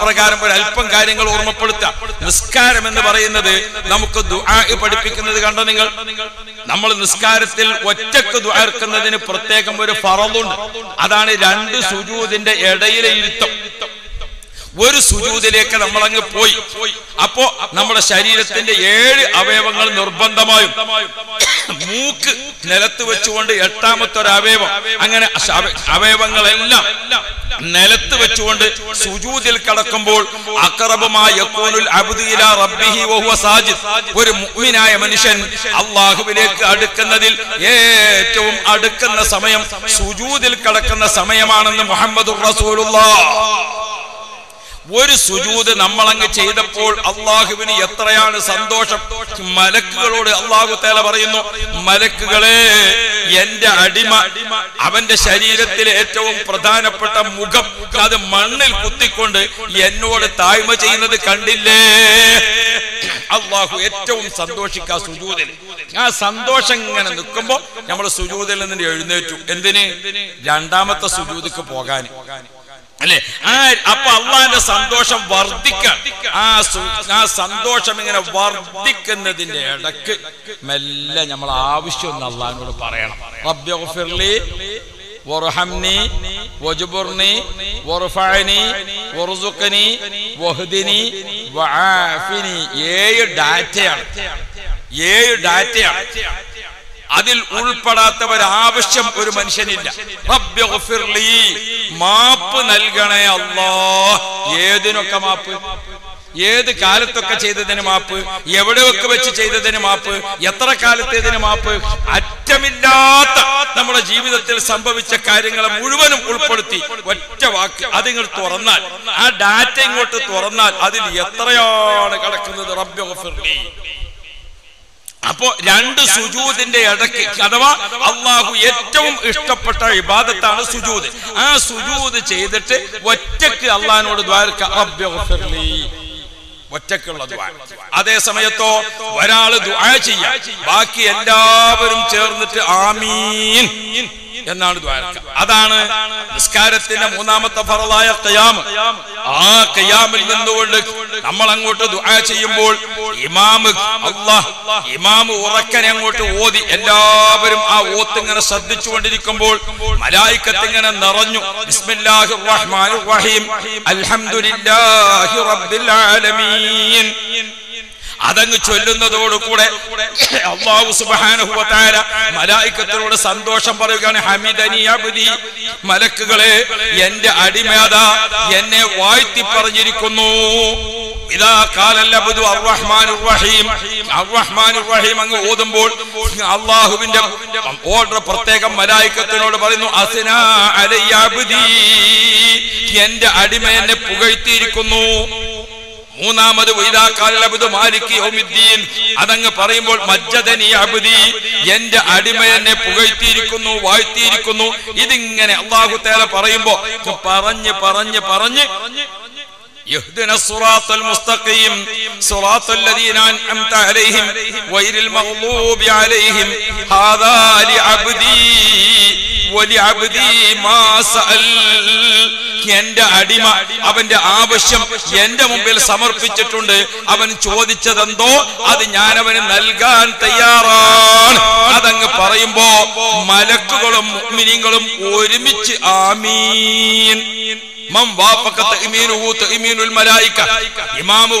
പ്രകാരം ഒരല്പം കാര്യങ്ങൾ ഓർമ്മപ്പെടുത്താം. നിസ്കാരം എന്ന് പറയുന്നത് നമുക്ക് പഠിപ്പിക്കുന്നത് കണ്ടോ നിങ്ങൾ? നമ്മൾ നിസ്കാരത്തിൽ ഒറ്റയ്ക്ക് ദുആർക്കുന്നതിന് പ്രത്യേകം ഒരു ഫറവുണ്ട് അതാണ് രണ്ട് സുജൂദിന്റെ ഇടയിലെ ഇരുത്തം. ഒരു സുജൂതിലേക്ക് നമ്മൾ അങ്ങ് പോയി. അപ്പോ നമ്മുടെ ശരീരത്തിന്റെ ഏഴ് അവയവങ്ങൾ നിർബന്ധമായും മൂക്ക് നിലത്ത് വെച്ചുകൊണ്ട് എട്ടാമത്തെ ഒരു അവയവം. അങ്ങനെ അവയവങ്ങളെല്ലാം നിലത്ത് വെച്ചുകൊണ്ട് സുജൂതിൽ കടക്കുമ്പോൾ ഒരു മുഅ്മിനായ മനുഷ്യൻ അള്ളാഹുവിലേക്ക് അടുക്കുന്നതിൽ ഏറ്റവും അടുക്കുന്ന സമയം സുജൂതിൽ കടക്കുന്ന സമയമാണെന്ന് മുഹമ്മദ് റസൂലുള്ളാഹ് ഒരു സുജൂത് നമ്മളങ്ങ് ചെയ്തപ്പോൾ അള്ളാഹുവിന് എത്രയാണ് സന്തോഷം? മലക്കുകളോട് അള്ളാഹു തേല പറയുന്നു മലക്കുകളെ എന്റെ അടിമ അവന്റെ ശരീരത്തിലെ ഏറ്റവും പ്രധാനപ്പെട്ട മുഖം അത് മണ്ണിൽ കുത്തിക്കൊണ്ട് എന്നോട് തായ്മ ചെയ്യുന്നത് കണ്ടില്ലേ? അള്ളാഹു ഏറ്റവും സന്തോഷിക്ക സുജൂതിൽ. ആ സന്തോഷം ഇങ്ങനെ നിൽക്കുമ്പോ നമ്മൾ സുജൂതിൽ നിന്ന് എഴുന്നേറ്റു. എന്തിന്? രണ്ടാമത്തെ സുജൂതിക്ക് പോകാൻ അല്ലെ? ആ അപ്പൊ അള്ളാന്റെ സന്തോഷം വർദ്ധിക്കാൻ ആ സന്തോഷം ഇങ്ങനെ വർദ്ധിക്കുന്നതിന്റെ ഇടയ്ക്ക് മെല്ലെ നമ്മൾ ആവശ്യം ഒന്ന് അള്ളാഹിനോട് പറയണം. ഏഴ് ഡാറ്റയാണ്. ഏഴ് ഡാറ്റയാണ്. അതിൽ ഉൾപ്പെടാത്തവർ ആവശ്യം ഒരു മനുഷ്യനില്ല. മാപ്പ് നൽകണേ അല്ലോ ഏതിനൊക്കെ മാപ്പ്? ഏത് കാലത്തൊക്കെ ചെയ്തതിന് മാപ്പ്? എവിടെയൊക്കെ വെച്ച് ചെയ്തതിന് മാപ്പ്? എത്ര കാലത്തേതിന് മാപ്പ്? അറ്റമില്ലാത്ത നമ്മുടെ ജീവിതത്തിൽ സംഭവിച്ച കാര്യങ്ങളെ മുഴുവനും ഉൾപ്പെടുത്തി ഒറ്റ വാക്ക് അതിങ്ങൾ തുറന്നാൽ ആ ഡാറ്റ ഇങ്ങോട്ട് തുറന്നാൽ അതിൽ എത്രയാണ് കിടക്കുന്നത്? റബ്ബി അപ്പോ രണ്ട് സുജൂതിന്റെ ഇടയ്ക്ക് അഥവാ അള്ളാഹു ഏറ്റവും ഇഷ്ടപ്പെട്ട ഇബാദത്താണ് സുജൂത്. ആ സുജൂത് ചെയ്തിട്ട് ഒറ്റയ്ക്ക് അള്ളഹാനോട് ദ്വാരക്ക ഒറ്റക്കുള്ള അതേ സമയത്തോ ഒരാൾ ദ്വാര ചെയ്യാം. ബാക്കി എല്ലാവരും ചേർന്നിട്ട് ആമീൻ. എന്നാണ് അതാണ് നിസ്കാരത്തിന്റെ മൂന്നാമത്തെ ഫറലായ കയാമ് ആ കയാമിൽ നിന്നുകൊണ്ട് നമ്മൾ അങ്ങോട്ട് ദുആ ചെയ്യുമ്പോൾ ഇമാമ് ഇമാമ് ഉറക്കനെ അങ്ങോട്ട് ഓതി എല്ലാവരും ആ ഓത്ത് ഇങ്ങനെ ശ്രദ്ധിച്ചുകൊണ്ടിരിക്കുമ്പോൾ മലായിക്കത്ത് ഇങ്ങനെ നിറഞ്ഞു. ബിസ്മില്ലാഹി റഹീം അൽഹംദുലില്ലാഹി റബ്ബിൽ ആലമീൻ. അതങ്ങ് ചൊല്ലുന്നതോടുകൂടെ മലായിക്കത്തിനോട് സന്തോഷം പറയുകയാണ് ഹമിദനിയാബുദി മലക്കുകളെ എന്റെ അടിമേത എന്നെ വാഴ്ത്തി പറഞ്ഞിരിക്കുന്നു ഇതാ കാലല്ല ബുദു അർറഹ്മാനുർ റഹീം. അർറഹ്മാനുർ റഹീം അങ്ങ് ഓതുമ്പോൾ അള്ളാഹുവിന്റെ ഓർഡർ പ്രത്യേകം മലായിക്കത്തിനോട് പറയുന്നു അസിന അലയ്യ അബ്ദി. എന്റെ അടിമ എന്നെ പുകഴ്ത്തിയിരിക്കുന്നു. മൂന്നാമത് അതങ്ങ് പറയുമ്പോൾ എന്റെ അടിമ എന്നെ പുകഴ്ത്തിയിരിക്കുന്നു വാഴ്ത്തിയിരിക്കുന്നു. ഇതിങ്ങനെ അള്ളാഹു തേല പറയുമ്പോ പറഞ്ഞ് പറഞ്ഞ് പറഞ്ഞ് يهدنا الصراط المستقيم صراط الذين أنعمت عليهم غير المغضوب عليهم هذا لعبدي ولعبدي ما سأل എന്റെ അടിമ അവന്റെ ആവശ്യം എന്റെ മുമ്പിൽ സമർപ്പിച്ചിട്ടുണ്ട് അവൻ ചോദിച്ചതെന്തോ അത് ഞാൻ അവന് നൽകാൻ തയ്യാറാണ് അതങ്ങ് പറയുമ്പോ മലക്കുകളും മുഅ്മിനീങ്ങളും ഒരുമിച്ച് ആമീൻ ഇമാമു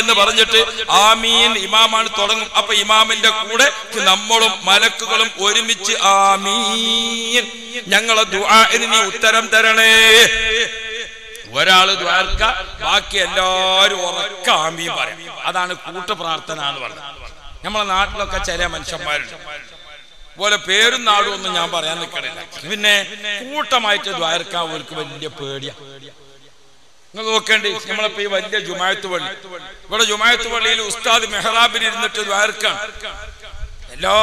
എന്ന് പറഞ്ഞിട്ട് ആമീൻ ഇമാമാണ് തുടങ്ങും. അപ്പൊ ഇമാമിന്റെ കൂടെ നമ്മളും മലക്കുകളും ഒരുമിച്ച് ആമീൻ. ഞങ്ങളെ ദുആഇന് നീ ഉത്തരം തരണേ. ഒരാൾ ദ്വാർക്ക ബാക്കി എല്ലാവരും ഉറക്ക ആമീൻ പറയും. അതാണ് കൂട്ടു പ്രാർത്ഥന എന്ന് പറഞ്ഞത്. നമ്മളെ നാട്ടിലൊക്കെ ചില മനുഷ്യന്മാരുണ്ട്. പോലെ പേരും നാടും ഒന്നും ഞാൻ പറയാൻ നിൽക്കണില്ല. പിന്നെ കൂട്ടമായിട്ട് ദ്വാരക്കാൻ അവർക്ക് വലിയ പേടിയാ. നിങ്ങൾ നോക്കേണ്ടി നമ്മളിപ്പോ ഈ വലിയ ജുമായത്ത് പള്ളി. ഇവിടെ ജുമായത്ത് പള്ളിയിൽ ഉസ്താദ് മെഹ്റാബിൽ ഇരുന്നിട്ട് ദ്വാരക്കാണ്. എല്ലാ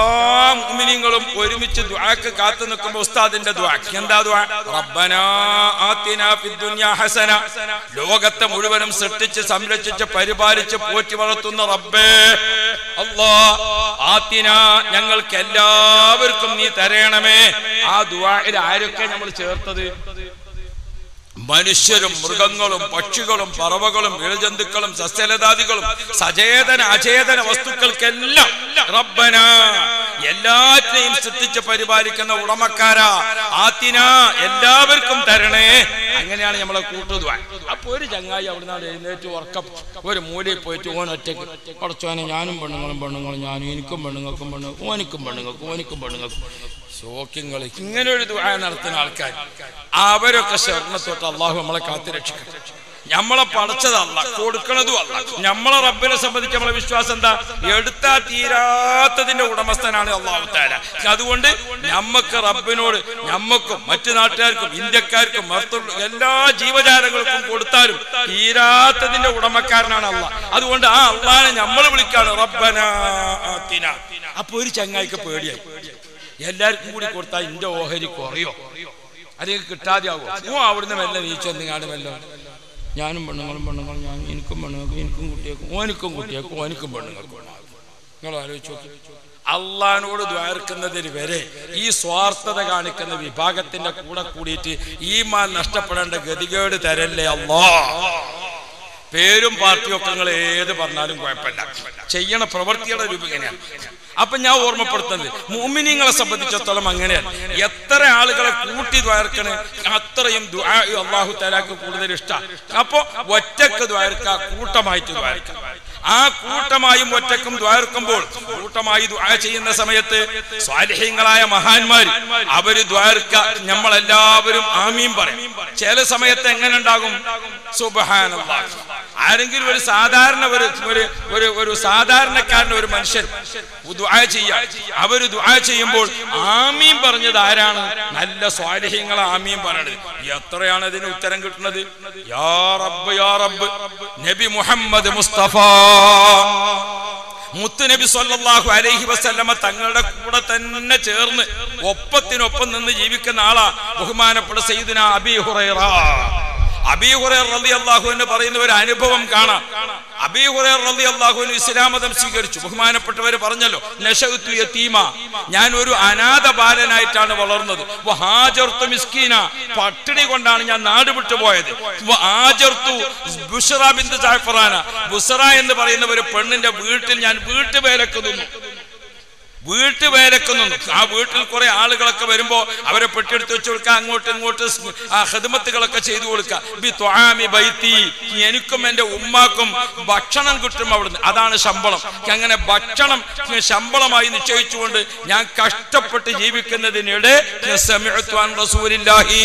മുഅ്മിനീങ്ങളും ഒരുമിച്ച് ദുആക്ക് കാത്തു നിൽക്കുമ്പോൾ ഉസ്താദിന്റെ ദുആ. എന്താ ദുആ? റബ്ബനാ ആതിനാ ഫിദ്ദുനിയാ ഹസന. ലോകത്തെ മുഴുവനും സൃഷ്ടിച്ച് സംരക്ഷിച്ച് പരിപാലിച്ച് പോറ്റി വളർത്തുന്ന റബ്ബേ. അല്ലാ ആതിനാ ഞങ്ങൾക്ക് എല്ലാവർക്കും നീ തരയണമേ. ആ ദുആയിൽ ആരൊക്കെ നമ്മൾ ചേർത്തത്? മനുഷ്യരും മൃഗങ്ങളും പക്ഷികളും പറവകളും ഇഴജന്തുക്കളും സസ്യലതാദികളും സചേതന അചേതന വസ്തുക്കൾക്കെല്ലാം റബ്ബന എല്ലാറ്റിനെയും സൃഷ്ടിച്ച് പരിപാലിക്കുന്ന ഉടമക്കാരാ ആത്തിന എല്ലാവർക്കും തരണേ. അങ്ങനെയാണ് നമ്മളെ കൂട്ടുതുവാൻ അപ്പൊ ഒരു ചങ്ങായി അവിടുന്ന് എഴുന്നേറ്റ് ഉറക്കം ഒരു മൂലയിൽ പോയിട്ട് ഓൻ ഒറ്റയ്ക്ക് കുറച്ചോനെ ഞാനും പെണ്ണുങ്ങളും പെണ്ണുങ്ങളും ഞാനും എനിക്കും പെണ്ണുങ്ങൾക്കും പെണ്ണുങ്ങൾക്കും ഓനിക്കും പെണ്ണുങ്ങൾക്കും ഓനിക്കും പെണ്ണുങ്ങൾക്കും. ഷോക്കിങ്ങൾ ഇങ്ങനെ ഒരു ദുആ നടത്തുന്ന ആൾക്കാർ അവരൊക്കെ സ്വർണത്തൊട്ട് അള്ളാഹു നമ്മളെ കാത്തു ഞമ്മളെ നമ്മളെ പടച്ചതല്ല കൊടുക്കണതും അല്ല. നമ്മളെ റബ്ബിനെ സംബന്ധിച്ച് നമ്മളെ വിശ്വാസം എന്താ? എടുത്താ തീരാത്തതിന്റെ ഉടമസ്ഥനാണ് അള്ളാഹുത്താര അതുകൊണ്ട് നമ്മക്ക് റബ്ബിനോട് നമ്മക്കും മറ്റു നാട്ടുകാർക്കും ഇന്ത്യക്കാർക്കും എല്ലാ ജീവജാലങ്ങൾക്കും കൊടുത്താലും തീരാത്തതിന്റെ ഉടമക്കാരനാണ് അല്ല അതുകൊണ്ട് ആ അള്ളാഹിനെ നമ്മൾ വിളിക്കാണ് റബ്ബന. അപ്പൊ ഒരു ചങ്ങായിക്ക് പേടിയായി. എല്ലാവർക്കും കൂടി കൊടുത്താൽ ഇന്റെ ഓഹരി കുറയോ? അല്ലെങ്കിൽ കിട്ടാതെ ആവോ ഓ അവിടുന്ന് മെല്ലെ നീച്ചെന്നിങ്ങാട് മെല്ലോ ഞാനും പെണ്ണുങ്ങളും പെണ്ണുങ്ങളും ഞാൻ എനിക്കും പെണ്ണുങ്ങൾക്കും എനിക്കും കുട്ടിയേക്കും ഓനിക്കും കുട്ടിയേക്കും ഓനിക്കും പെണ്ണുങ്ങൾക്കും. നിങ്ങൾ ആലോചിച്ചു അള്ളഹാനോട് ദ്വാർക്കുന്നതിന് വരെ ഈ സ്വാർത്ഥത കാണിക്കുന്ന വിഭാഗത്തിന്റെ കൂടെ കൂടിയിട്ട് ഈ മാൻ നഷ്ടപ്പെടേണ്ട ഗതികേട് തരല്ലേ അള്ളാ? പേരും പാർട്ടിയൊക്കെ നിങ്ങൾ ഏത് പറഞ്ഞാലും കുഴപ്പമില്ല. ചെയ്യണ പ്രവൃത്തിയുടെ രൂപം അപ്പൊ ഞാൻ ഓർമ്മപ്പെടുത്തുന്നത് മോമിനിങ്ങളെ സംബന്ധിച്ചിടത്തോളം അങ്ങനെയാണ്. എത്ര ആളുകളെ കൂട്ടി ദ്വാരക്കണ് അത്രയും അള്ളാഹു തലാക്ക് കൂടുതൽ ഇഷ്ടമാണ് അപ്പൊ ഒറ്റയ്ക്ക് ദ്വാരക്ക കൂട്ടമായിട്ട് ദ്വാരക്ക. ആ കൂട്ടമായും ഒറ്റക്കും ദ്വാർക്കുമ്പോൾ കൂട്ടമായി ദ്വാര ചെയ്യുന്ന സമയത്ത് സ്വാലിഹ്യങ്ങളായ മഹാന്മാർ അവർ ദ്വാർക്ക നമ്മളെല്ലാവരും ആമീൻ പറയും. ചില സമയത്ത് എങ്ങനെ ഉണ്ടാകും? സുബഹാന ആരെങ്കിലും ഒരു സാധാരണ ഒരു ഒരു ഒരു സാധാരണക്കാരൻ ഒരു മനുഷ്യൻ ദുആ ചെയ്യാം. അവർ ദുആ ചെയ്യുമ്പോൾ ആമീൻ പറഞ്ഞത് ആരാണ്? നല്ല സ്വാലിഹ്യങ്ങൾ ആമീൻ പറയണത്. എത്രയാണ് ഇതിന് ഉത്തരം കിട്ടുന്നത്? യാ റബ്ബ് യാ റബ്ബ് നബി മുഹമ്മദ് മുസ്തഫ. മുത്തുനബി സല്ലല്ലാഹു അലൈഹി വസല്ലമ തങ്ങളുടെ കൂടെ തന്നെ ചേർന്ന് ഒപ്പത്തിനൊപ്പം നിന്ന് ജീവിക്കുന്ന ആളാ ബഹുമാനപ്പെട്ട സയ്യിദിന അബി ഹുറൈറ. അബീ ഹുറൈറ റളിയല്ലാഹു എന്ന് പറയുന്ന ഒരു അനുഭവം കാണാം. അബീ ഹുറൈറ റളിയല്ലാഹു അൻഹു ഇസ്ലാം മതം സ്വീകരിച്ചു. ബഹുമാനപ്പെട്ടവർ പറഞ്ഞല്ലോ നശഉതു യതീമ. ഞാൻ ഒരു അനാഥ ബാലനായിട്ടാണ് വളർന്നത്. വഹാജർതു മിസ്കീന. പട്ടിണി കൊണ്ടാണ് ഞാൻ നാട് വിട്ടു പോയത്. വഹാജർതു ബിന്ദു ജാഫറാന. ബുസ്റ എന്ന് പറയുന്ന ഒരു പെണ്ണിന്റെ വീട്ടിൽ ഞാൻ വീട്ടുപേരൊക്കെ നിന്നു. വീട്ടുപേരക്ക് ആ വീട്ടിൽ കുറെ ആളുകളൊക്കെ വരുമ്പോ അവരെ പെട്ടിയെടുത്ത് വെച്ച് കൊടുക്കുക അങ്ങോട്ട് ഇങ്ങോട്ട് ആ ഹെതുമത്തുകളൊക്കെ ചെയ്തു കൊടുക്കുക. എനിക്കും എന്റെ ഉമ്മാക്കും ഭക്ഷണം കിട്ടും അവിടുന്ന്. അതാണ് ശമ്പളം. അങ്ങനെ ഭക്ഷണം ശമ്പളമായി നിശ്ചയിച്ചുകൊണ്ട് ഞാൻ കഷ്ടപ്പെട്ട് ജീവിക്കുന്നതിനിടെ റസൂലില്ലാഹി.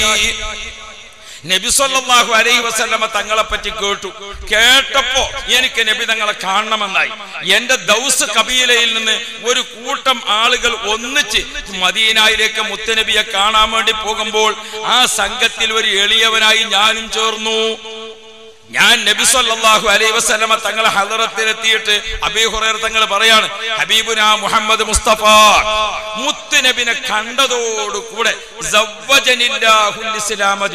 നബി സല്ലല്ലാഹു അലൈഹി വസല്ലമ തങ്ങളെ പറ്റി കേട്ടു. കേട്ടപ്പോ എനിക്ക് നബി തങ്ങളെ കാണണമെന്നായി. എന്റെ ദൗസ് കബീലയിൽ നിന്ന് ഒരു കൂട്ടം ആളുകൾ ഒന്നിച്ച് മദീനയിലേക്ക് മുത്തനബിയെ കാണാൻ വേണ്ടി പോകുമ്പോൾ ആ സംഘത്തിൽ ഒരു എളിയവനായി ഞാനും ചേർന്നു. ഞാൻ നബി സല്ലല്ലാഹു അലൈഹി വസല്ലമ തങ്ങളെ ഹദറത്തിലെത്തിയിട്ട് അബീ ഹുറൈറ തങ്ങൾ പറയാണ് ഹബീബുന മുഹമ്മദ് മുസ്തഫ മുത്ത് നബിനെ സവ്വജനില്ലാഹുൽ ഇസ്ലാമ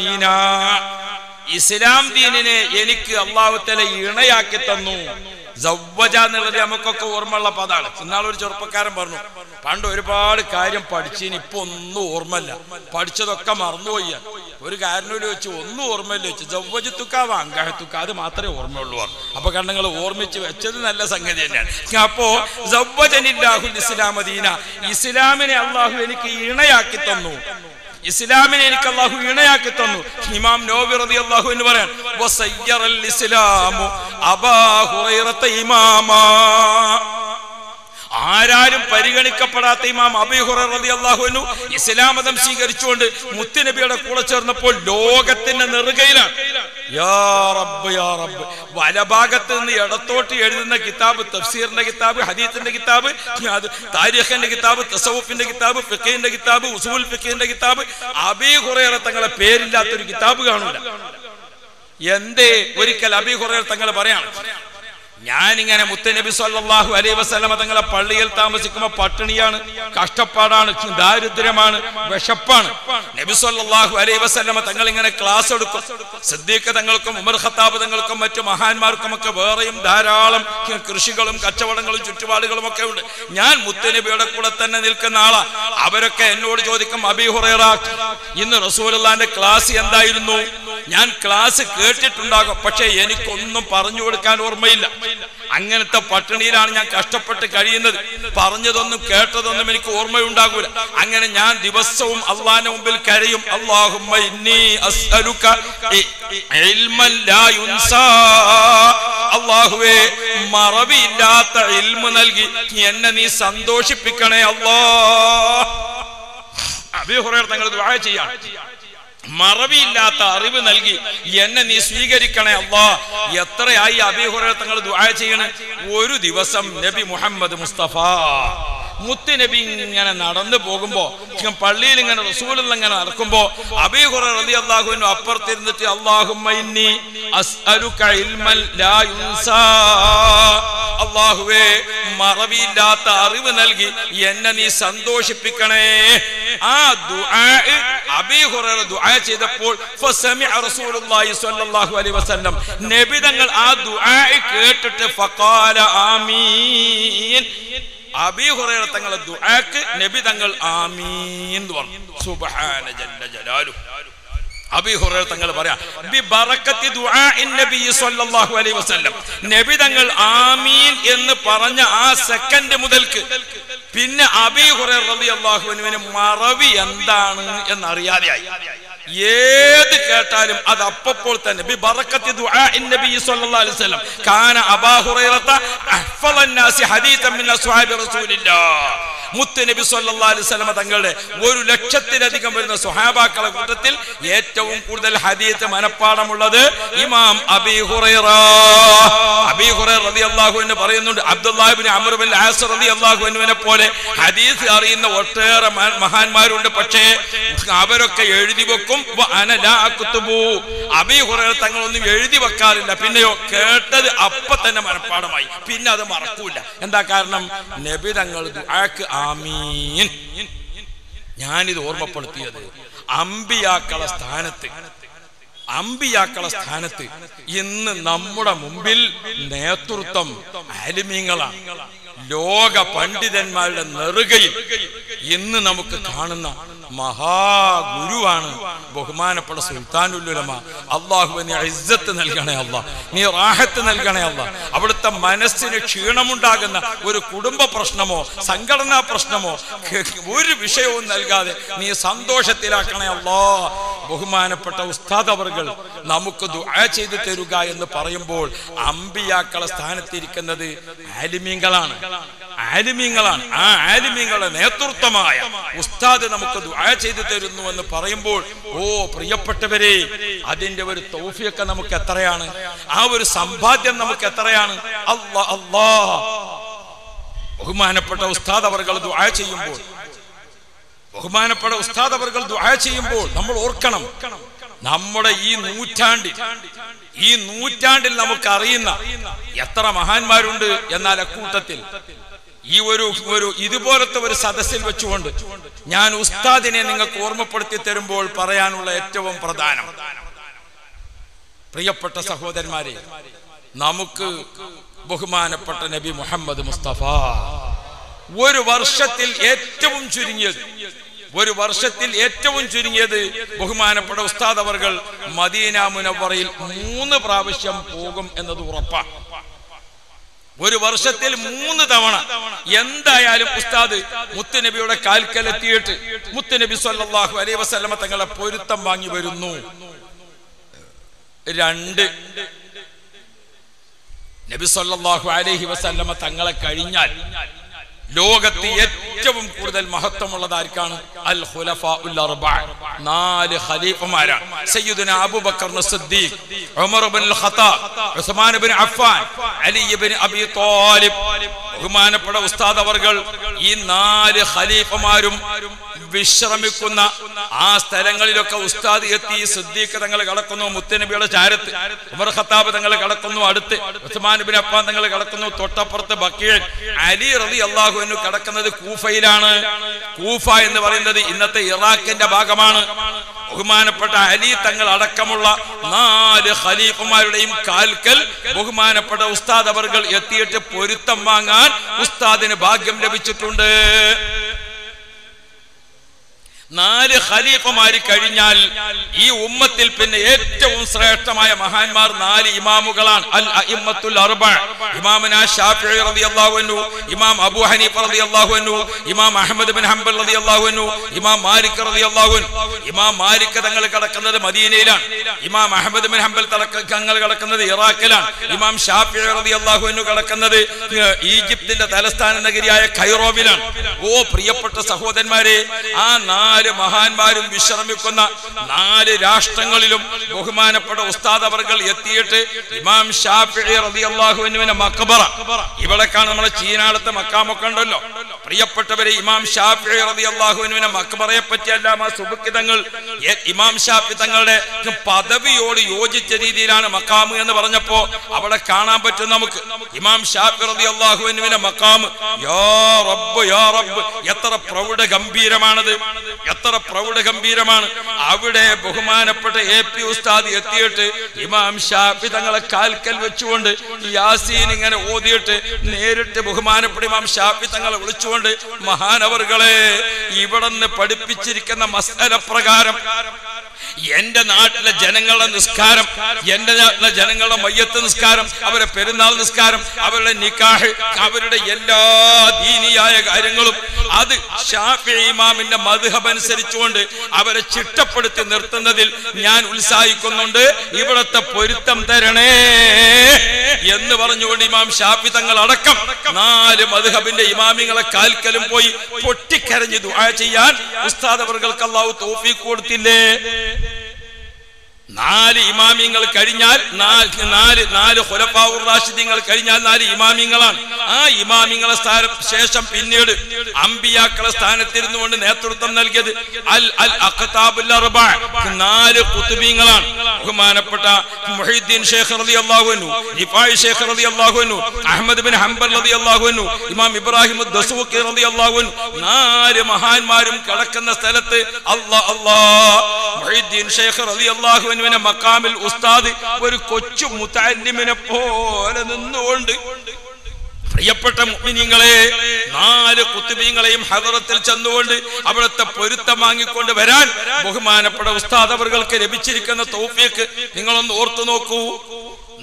ഇസ്ലാം ദീനിനെ എനിക്ക് അള്ളാഹു ഇണയാക്കി തന്നു. സവ്വജ എന്നുള്ളത് നമുക്കൊക്കെ ഓർമ്മയുള്ള പദമാണ് ഇന്നാൾ ഒരു ചെറുപ്പക്കാരൻ പറഞ്ഞു പണ്ട് ഒരുപാട് കാര്യം പഠിച്ചതിന് ഇപ്പൊ ഒന്നും ഓർമ്മല്ല പഠിച്ചതൊക്കെ മറന്നുപോയി ഒരു കാരണോട് വെച്ച് ഒന്നും ഓർമ്മയില്ല വെച്ച് ജവ്വജത്തുക്കാവ് അങ്കാഹത്തുക്ക അത് മാത്രമേ ഓർമ്മയുള്ളൂ. അപ്പൊ കണ്ണുങ്ങൾ ഓർമ്മിച്ച് വെച്ചത് നല്ല സംഗതി തന്നെയാണ്. അപ്പോ സവ്വജനില്ലാഹുൽ ഇസ്ലാമദീന ഇസ്ലാമിനെ അള്ളാഹു എനിക്ക് ഇണയാക്കി തന്നു. ഇസ്ലാമിനെ എനിക്ക് അള്ളാഹു ഇണയാക്കി തന്നു. ഇമാം നോബി റതി അള്ളാഹു എന്ന് പറയാൻ ഇസ്ലാമു അബാ ഇമാമാ. ആരാരും പരിഗണിക്കപ്പെടാത്ത ഇമാം അബിഹുറു ഇസ്ലാം മതം സ്വീകരിച്ചുകൊണ്ട് മുത്തുനബിയുടെ കൂടെ ചേർന്നപ്പോൾ ലോകത്തിന്റെ നെറുകയിലാണ്. വലഭാഗത്ത് നിന്ന് ഇടത്തോട്ട് എഴുതുന്ന കിതാബ് തഫ്സീറിന്റെ കിതാബ് ഹദീത്തിന്റെ കിതാബ് താരിഖിന്റെ കിതാബ് തസവുഫിന്റെ കിതാബ് ഫിഖിന്റെ കിതാബ് ഉസൂൽ ഫിഖിന്റെ കിതാബ്. അബി ഹുറൈറ തങ്ങളെ പേരില്ലാത്തൊരു കിതാബ് കാണൂല. എന്തേ? ഒരിക്കൽ അബി ഹുറൈറ തങ്ങൾ പറയാണ് ഞാനിങ്ങനെ മുത്തനബി സല്ലാഹു അലൈ വസല്ലമ തങ്ങളെ പള്ളിയിൽ താമസിക്കുമ്പോൾ പട്ടിണിയാണ് കഷ്ടപ്പാടാണ് ദാരിദ്ര്യമാണ് വിശപ്പാണ്. നബി സല്ലാഹു അലൈ വസല്ലമ തങ്ങൾ ഇങ്ങനെ ക്ലാസ് എടുക്കും. സിദ്ദീഖ് തങ്ങൾക്കും ഉമർ ഖത്താബ് തങ്ങൾക്കും മറ്റു മഹാന്മാർക്കും ഒക്കെ വേറെയും ധാരാളം കൃഷികളും കച്ചവടങ്ങളും ചുറ്റുപാടുകളും ഒക്കെ ഉണ്ട്. ഞാൻ മുത്തനബിയുടെ കൂടെ തന്നെ നിൽക്കുന്ന ആളാ. അവരൊക്കെ എന്നോട് ചോദിക്കും അബി ഹുറൈറ ഇന്ന് റസൂലുള്ളാന്റെ ക്ലാസ് എന്തായിരുന്നു? ഞാൻ ക്ലാസ് കേട്ടിട്ടുണ്ടാകും പക്ഷെ എനിക്കൊന്നും പറഞ്ഞു കൊടുക്കാൻ ഓർമ്മയില്ല. അങ്ങനത്തെ പട്ടിണിയിലാണ് ഞാൻ കഷ്ടപ്പെട്ട് കഴിയുന്നത്. പറഞ്ഞതൊന്നും കേട്ടതൊന്നും എനിക്ക് ഓർമ്മയുണ്ടാകൂല. അങ്ങനെ ഞാൻ ദിവസവും അള്ളാന്റെ മുമ്പിൽ കരയും. ഇന്നി. അള്ളാഹുവേ മറവിയില്ലാത്ത ഇൽമ നൽകി എന്നെ നീ സന്തോഷിപ്പിക്കണേ അല്ലാ അബിഹുറ തങ്ങൾ ദുആ ചെയ്യാണ് മറവിയില്ലാത്ത അറിവ് നൽകി എന്നെ നീ സ്വീകരിക്കണേ അള്ളാ. എത്രയായി അബിഹുറ തങ്ങൾ ദുആ ചെയ്യണേ? ഒരു ദിവസം നബി മുഹമ്മദ് മുസ്തഫ. മുത്ത് നബി ഇങ്ങനെ നടന്നു പോകുമ്പോ പള്ളിയിൽ ഇങ്ങനെ റസൂലുള്ള ഇങ്ങനെ നടക്കുമ്പോ അബീഹുറ റളി അള്ളാഹുവിനും അപ്പുറത്തിരുന്നിട്ട് അള്ളാഹുമ്മ അള്ളാഹുവേ മറവിയില്ലാത്ത അറിവ് നൽകി എന്നെ നീ സന്തോഷിപ്പിക്കണേ. ആ അബീ ദുആ ചെയ്തപ്പോൾ നബി തങ്ങൾ ആ ദുആ കേട്ടിട്ട് ഫഖാല ആമീൻ. അബീ ഹുറൈറ തങ്ങളെ ദുആക്ക് നബി തങ്ങൾ ആമീൻ എന്ന് പറഞ്ഞു. സുബ്ഹാന ജല്ല ജലാലു. അബി ഹുറൈറ തങ്ങൾ പറയാ ബി ബറക്കത്തി നബി സ്വല്ലല്ലാഹു അലൈഹി വസല്ലം. നബി തങ്ങൾ ആമീൻ എന്ന് പറഞ്ഞ ആ സെക്കൻഡ് മുതൽക്ക്. പിന്നെ അബി ഹുറൈറ റളിയല്ലാഹു അൻഹുവിന് മറവി എന്താണ് എന്ന് അറിയാതെയായി ഏത് കേട്ടാലും അത് അപ്പപ്പോൾ തന്നെ. ബി ബറക്കത്തി ദുആഇൻ നബി സ്വല്ലല്ലാഹു അലൈഹി വസല്ലം. കാന അബാ ഹുറൈറത അഹ്ഫളൻ നാസി ഹദീതൻ മിൻ അസ്ഹാബി റസൂലില്ലാഹ്. മുത്ത് നബി തങ്ങളുടെ ഒരു ലക്ഷത്തിലധികം വരുന്ന സുഹാബാക്കളുടെ കൂട്ടത്തിൽ ഏറ്റവും കൂടുതൽ ഹദീത്ത് മനപ്പാടമുള്ളത് ഇമാം അബി ഹുറൈറ. അബീ ഹുറൈറ റളിയല്ലാഹു അൻഹു പറയുന്നുണ്ട് അബ്ദുല്ലാഹിബിൻ അമർബിൻ ആസർ റളിയല്ലാഹു അൻഹുവിനെ പോലെ ഹദീസ് അറിയുന്ന ഒട്ടേറെ മഹാന്മാരുണ്ട്. പക്ഷേ അവരൊക്കെ എഴുതി വെക്കും അബി ഹുറൈർ തങ്ങളൊന്നും എഴുതി വെക്കാറില്ല. പിന്നെയോ കേട്ടത് അപ്പൊ തന്നെ മനപ്പാടമായി. പിന്നെ അത് മറക്കൂല. എന്താ കാരണം? നബി തങ്ങൾ ദുആക്ക് ആമീൻ. ഞാനിത് ഓർമ്മപ്പെടുത്തിയത് അമ്പിയാക്കള സ്ഥാനത്ത്. അമ്പിയാക്കള സ്ഥാനത്ത് ഇന്ന് നമ്മുടെ മുമ്പിൽ നേതൃത്വം അലിമീങ്ങളാണ് ലോക പണ്ഡിതന്മാരുടെ നെറുകയിൽ ഇന്ന് നമുക്ക് കാണുന്ന മഹാഗുരുവാണ്. ബഹുമാനപ്പെട്ട സുൽത്താനുല്ലുലമ അള്ളാഹുവിന് ഇജ്ജത്ത് നൽകണേ അല്ല നീ റാഹത്ത് നൽകണേ അല്ല അവിടുത്തെ മനസ്സിന് ക്ഷീണമുണ്ടാകുന്ന ഒരു കുടുംബ പ്രശ്നമോ സംഘടനാ പ്രശ്നമോ ഒരു വിഷയവും നൽകാതെ നീ സന്തോഷത്തിലാക്കണേ അല്ലോ ബഹുമാനപ്പെട്ട ഉസ്താദ് അവർകൾ നമുക്ക് ദുആ ചെയ്തു തരുക എന്ന് പറയുമ്പോൾ അമ്പിയാക്കളെ സ്ഥാനത്തിരിക്കുന്നത് ആലിമീങ്ങളാണ്. ആലിമീങ്ങളാണ്. ആ ആലിമീങ്ങളുടെ നേതൃത്വമായ ഉസ്താദ് നമുക്ക് ദുആ ചെയ്തു തരുന്നു എന്ന് പറയുമ്പോൾ ഓ പ്രിയപ്പെട്ടവരെ അതിന്റെ ഒരു തൗഫിയൊക്കെ നമുക്ക് എത്രയാണ്? ആ ഒരു സമ്പാദ്യം നമുക്ക് എത്രയാണ്? അല്ലാ അല്ലാ. ബഹുമാനപ്പെട്ട ഉസ്താദ് അവർകൾ ദുആ ചെയ്യുമ്പോൾ ബഹുമാനപ്പെട്ട ഉസ്താദ് അവർകൾ ദുആ ചെയ്യുമ്പോൾ നമ്മൾ ഓർക്കണം നമ്മുടെ ഈ നൂറ്റാണ്ടിൽ ഈ നൂറ്റാണ്ടിൽ നമുക്ക് അറിയുന്ന എത്ര മഹാന്മാരുണ്ട് എന്നാൽ അക്കൂട്ടത്തിൽ. ഈ ഒരു ഒരു ഇതുപോലത്തെ ഒരു സദസ്സിൽ വെച്ചുകൊണ്ട് ഞാൻ ഉസ്താദിനെ നിങ്ങൾക്ക് ഓർമ്മപ്പെടുത്തി തരുമ്പോൾ പറയാനുള്ള ഏറ്റവും പ്രധാനം. പ്രിയപ്പെട്ട സഹോദരന്മാരെ നമുക്ക് ബഹുമാനപ്പെട്ട നബി മുഹമ്മദ് മുസ്തഫ ഒരു വർഷത്തിൽ ഏറ്റവും ചുരുങ്ങിയത് ഒരു വർഷത്തിൽ ഏറ്റവും ചുരുങ്ങിയത് ബഹുമാനപ്പെട്ട ഉസ്താദ് അവർകൾ മദീന മുനവറയിൽ മൂന്ന് പ്രാവശ്യം പോകും എന്നത് ഉറപ്പാണ്. ഒരു വർഷത്തിൽ മൂന്ന് തവണ. എന്തായാലും ഉസ്താദ് മുത്തുനബിയുടെ കാൽക്കലെത്തിയിട്ട് മുത്തുനബി സല്ലാഹു അലൈ വസ്ലമ തങ്ങളെ പൊരുത്തം വാങ്ങി വരുന്നു. രണ്ട്. നബി സല്ലാഹു അലൈഹി വസല്ലമ തങ്ങളെ കഴിഞ്ഞാൽ ലോകത്ത് ഏറ്റവും കൂടുതൽ മഹത്വമുള്ളത് ആർക്കാണ് അൽ ഹുലഫ നാല് ഖലീഫമാരാണ്. സയ്യിദുന അബൂബക്കർ സിദ്ദീഖ് ഉമർ ഇബ്നുൽ ഉസ്മാൻ ഇബ്നു അഫ്ഫാൻ അലി ഇബ്നു അബീ ത്വാലിബ്. ബഹുമാനപ്പെട്ട ഉസ്താദ് അവർകൾ ഈ നാല് ഖലീഫമാരും വിശ്രമിക്കുന്ന ആ സ്ഥലങ്ങളിലൊക്കെ ഉസ്താദ് എത്തി സിദ്ദീഖ് തങ്ങൾ കടക്കുന്നു മുത്തനബിയുടെ ചാരത്ത് ഉമർ ഖത്താബ് തങ്ങൾ കടക്കുന്നു അടുത്ത് ഉസ്മാൻ ബിൻ അപ്പാൻ തങ്ങൾ കടക്കുന്നു തൊട്ടപ്പുറത്ത് ബക്കീൽ അലി റളി അള്ളാഹുവിനു കടക്കുന്നത് കൂഫയിലാണ്. കൂഫ എന്ന് പറയുന്നത് ഇന്നത്തെ ഇറാഖിന്റെ ഭാഗമാണ്. ബഹുമാനപ്പെട്ട അലി തങ്ങൾ അടക്കമുള്ള നാല് ഖലീഫമാരുടെയും കാൽക്കൽ ബഹുമാനപ്പെട്ട ഉസ്താദ് അവർ എത്തിയിട്ട് പൊരുത്തം വാങ്ങാൻ ഉസ്താദിന് ഭാഗ്യം ലഭിച്ചിട്ടുണ്ട്. നാല് ഖലീഫമാര് കഴിഞ്ഞാൽ ഈ ഉമ്മത്തിൽ പിന്നെ ഏറ്റവും ശ്രേഷ്ഠമായ മഹാന്മാർ നാല് ഇമാമുകളാണ്. അൽ അഇമ്മത്തുൽ അർബഅ ഇമാമന ഷാഫിഈ റളിയല്ലാഹു അൻഹു ഇമാം അബൂ ഹനീഫ റളിയല്ലാഹു അൻഹു ഇമാം അഹ്മദ് ബിൻ ഹംബൽ റളിയല്ലാഹു അൻഹു ഇമാം മാലിക് റളിയല്ലാഹു അൻഹു. ഇമാം മാലിക് തങ്ങൾ കിടക്കുന്നത് മദീനയിലാണ്. ഇമാം അഹ്മദ് ബിൻ ഹംബൽ തങ്ങൾ കിടക്കുന്നത് ഇറാഖിലാണ്. ഇമാം ഷാഫിഈ റളിയല്ലാഹു അൻഹു കിടക്കുന്നത് ഈജിപ്തിന്റെ തലസ്ഥാന നഗരിയായ ഖൈറോവിലാണ് ഓ പ്രിയപ്പെട്ട സഹോദരന്മാരെ ആ നാല് മഹാന്മാരും വിശ്രമിക്കുന്ന നാല് രാഷ്ട്രങ്ങളിലും ബഹുമാനപ്പെട്ട ഉസ്താദ് അവർകൾ എത്തിയിട്ട് ഇമാം ഷാഫി റളിയല്ലാഹു മക്കബറ ഇവിടെ ഇവിടേക്കാണ് നമ്മളെ ചീനാളത്തെ മക്കാമൊക്കെ ഉണ്ടല്ലോ. പ്രിയപ്പെട്ടവരെ ഇമാം ഷാഫി റളിയല്ലാഹു അൻഹുവിന്റെ മക്ബറയെ പറ്റിയെല്ലാം ആ സുബുക്കിതങ്ങൾ ഇമാം ഷാഫി തങ്ങളുടെ പദവിയോട് യോജിച്ച രീതിയിലാണ് മക്കാമ് എന്ന് പറഞ്ഞപ്പോ അവിടെ കാണാൻ പറ്റും നമുക്ക്. ഇമാം ഷാഫി അൻഹുവിന്റെ മക്കാമ് യാ യാ റബ്ബ് എത്ര പ്രൗഢ ഗംഭീരമാണത് എത്ര പ്രൗഢ ഗംഭീരമാണ്. അവിടെ ബഹുമാനപ്പെട്ട എ പി ഉസ്താദ് എത്തിയിട്ട് ഇമാം ഷാഫി തങ്ങളെ കാൽക്കൽ വെച്ചുകൊണ്ട് യാസീൻ ഇങ്ങനെ ഓതിയിട്ട് നേരിട്ട് ബഹുമാനപ്പെട്ട ഇമാം ഷാഫി തങ്ങളെ വിളിച്ചുകൊണ്ട് മഹാനവറുകളെ ഇവിടുന്ന് പഠിപ്പിച്ചിരിക്കുന്ന മസല പ്രകാരം എന്റെ നാട്ടിലെ ജനങ്ങളുടെ നിസ്കാരം എന്റെ നാട്ടിലെ ജനങ്ങളുടെ മയ്യത്ത് നിസ്കാരം അവരെ പെരുന്നാൾ നിസ്കാരം അവരുടെ നിക്കാഹ് അവരുടെ എല്ലാ ദീനിയായ കാര്യങ്ങളും അത് ഷാഫി ഇമാമിന്റെ മധുഹബ് അനുസരിച്ചുകൊണ്ട് അവരെ ചിട്ടപ്പെടുത്തി നിർത്തുന്നതിൽ ഞാൻ ഉത്സാഹിക്കുന്നുണ്ട്. ഇവിടത്തെ പൊരുത്തം തരണേ എന്ന് പറഞ്ഞുകൊണ്ട് ഇമാം ഷാഫി തങ്ങൾ അടക്കം നാല് മധുഹബിന്റെ ഇമാമിങ്ങളെ കാൽക്കലും പോയി പൊട്ടിക്കരഞ്ഞു ദുആ ചെയ്യാൻ ഉസ്താദ് അവർക്ക് അള്ളാഹു തോഫീക്ക് കൊടുത്തില്ലേ? നാല് ഇമാമിങ്ങൾ കഴിഞ്ഞാൽ നാല് നാല് റാഷിദീങ്ങൾ കഴിഞ്ഞാൽ നാല് ഇമാമിങ്ങളാണ് ആ ഇമാമിങ്ങളെ സ്ഥാന ശേഷം പിന്നീട് അമ്പിയാക്കളെ സ്ഥാനത്തിരുന്നു കൊണ്ട് നേതൃത്വം നൽകിയത് അൽ അൽ അഖതാബുൽ അർബഅ നാല് ഖുതുബീങ്ങളാണ് ബഹുമാനപ്പെട്ട മുഹീദ്ദീൻ ഷേഖ് റളിയല്ലാഹു അള്ളാഹുനു നിഫായി ഷേഖ് റളിയല്ലാഹു അള്ളാഹുനു അഹമ്മദ് ബിൻ ഹംബൽ റളിയല്ലാഹു അള്ളാഹുനു ഇമാം ഇബ്രാഹിം ദസൂഖി റളിയല്ലാഹു അള്ളാഹുനു നാല് മഹാന്മാരും കിടക്കുന്ന സ്ഥലത്ത് അള്ളാ അല്ലാ മുഹീദ്ദീൻ ഷേഖ് റളിയല്ലാഹു അൻഹുവിനെ മക്കാമിൽ ഉസ്താദ് ഒരു കൊച്ചു മുത്തല്ലിമിനെ പോലെ നിന്നുകൊണ്ട് പ്രിയപ്പെട്ട മുഅ്മിനീങ്ങളെ നാല് കുത്തുബീങ്ങളെയും ഹദറത്തിൽ ചെന്നുകൊണ്ട് അവിടുത്തെ പൊരുത്തം വാങ്ങിക്കൊണ്ട് വരാൻ ബഹുമാനപ്പെട്ട ഉസ്താദ് അവർക്ക് ലഭിച്ചിരിക്കുന്ന തോഫിയക്ക് നിങ്ങളൊന്ന് ഓർത്തു നോക്കൂ.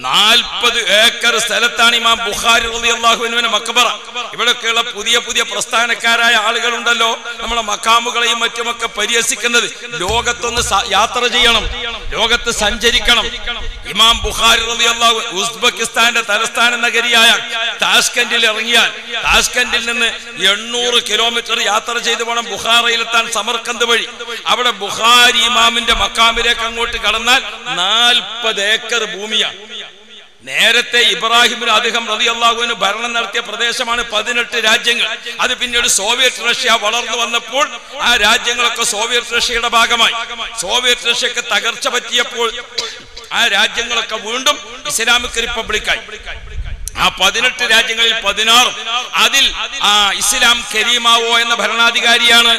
നാൽപ്പത് ഏക്കർ സ്ഥലത്താണ് ഇമാം ബുഖാരി റളിയല്ലാഹുവിന്റെ മക്കബറ ഇവിടെയൊക്കെയുള്ള പുതിയ പുതിയ പ്രസ്ഥാനക്കാരായ ആളുകളുണ്ടല്ലോ. നമ്മളെ മക്കാമുകളെയും മറ്റുമൊക്കെ പരിഹസിക്കുന്നത് ലോകത്തൊന്ന് യാത്ര ചെയ്യണം ലോകത്ത് സഞ്ചരിക്കണം. ഇമാം ബുഖാരി റളിയല്ലാഹു ഉസ്ബെക്കിസ്ഥാന്റെ തലസ്ഥാന നഗരിയായ താഷ്കന്റിൽ ഇറങ്ങിയാൽ താഷ്കന്റിൽ നിന്ന് എണ്ണൂറ് കിലോമീറ്റർ യാത്ര ചെയ്തു വേണം ബുഖാറയിലെത്താൻ സമർക്കന്ത് വഴി. അവിടെ ബുഖാരി ഇമാമിന്റെ മക്കാമിലേക്ക് അങ്ങോട്ട് കടന്നാൽ നാൽപ്പത് ഏക്കർ ഭൂമിയാണ് നേരത്തെ ഇബ്രാഹിമിന് അദ്ദേഹം റതി അള്ളാഹുവിന് ഭരണം നടത്തിയ പ്രദേശമാണ് പതിനെട്ട് രാജ്യങ്ങൾ. അത് പിന്നീട് സോവിയറ്റ് റഷ്യ വളർന്നു വന്നപ്പോൾ ആ രാജ്യങ്ങളൊക്കെ സോവിയറ്റ് റഷ്യയുടെ ഭാഗമായി. സോവിയറ്റ് റഷ്യക്ക് തകർച്ച പറ്റിയപ്പോൾ ആ രാജ്യങ്ങളൊക്കെ വീണ്ടും ഇസ്ലാമിക് റിപ്പബ്ലിക്കായി. ആ പതിനെട്ട് രാജ്യങ്ങളിൽ പതിനാറ് അതിൽ ആ ഇസ്ലാം കരീമാവോ എന്ന ഭരണാധികാരിയാണ്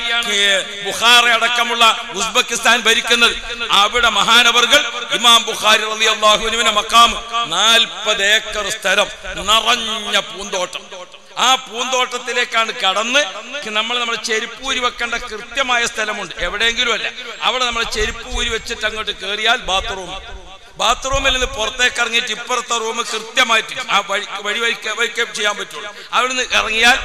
ബുഹാറ അടക്കമുള്ള ഉസ്ബെക്കിസ്ഥാൻ ഭരിക്കുന്നത്. അവിടെ മഹാനവർകൾ ഇമാം ബുഖാരി റളിയല്ലാഹുവിന്റെ മക്കാം നാൽപ്പത് ഏക്കർ സ്ഥലം നിറഞ്ഞ പൂന്തോട്ടം. ആ പൂന്തോട്ടത്തിലേക്കാണ് കടന്ന് നമ്മൾ നമ്മുടെ ചെരുപ്പൂരി വെക്കേണ്ട കൃത്യമായ സ്ഥലമുണ്ട്. എവിടെയെങ്കിലും അല്ല. അവിടെ നമ്മൾ ചെരുപ്പൂരി വെച്ചിട്ട് അങ്ങോട്ട് കയറിയാൽ ബാത്റൂം. ബാത്റൂമിൽ നിന്ന് പുറത്തേക്ക് ഇറങ്ങിയിട്ട് ഇപ്പുറത്തെ റൂം കൃത്യമായിട്ട് ആ വഴി വഴി വഴിക്കം ചെയ്യാൻ പറ്റുള്ളൂ. അവിടുന്ന് ഇറങ്ങിയാൽ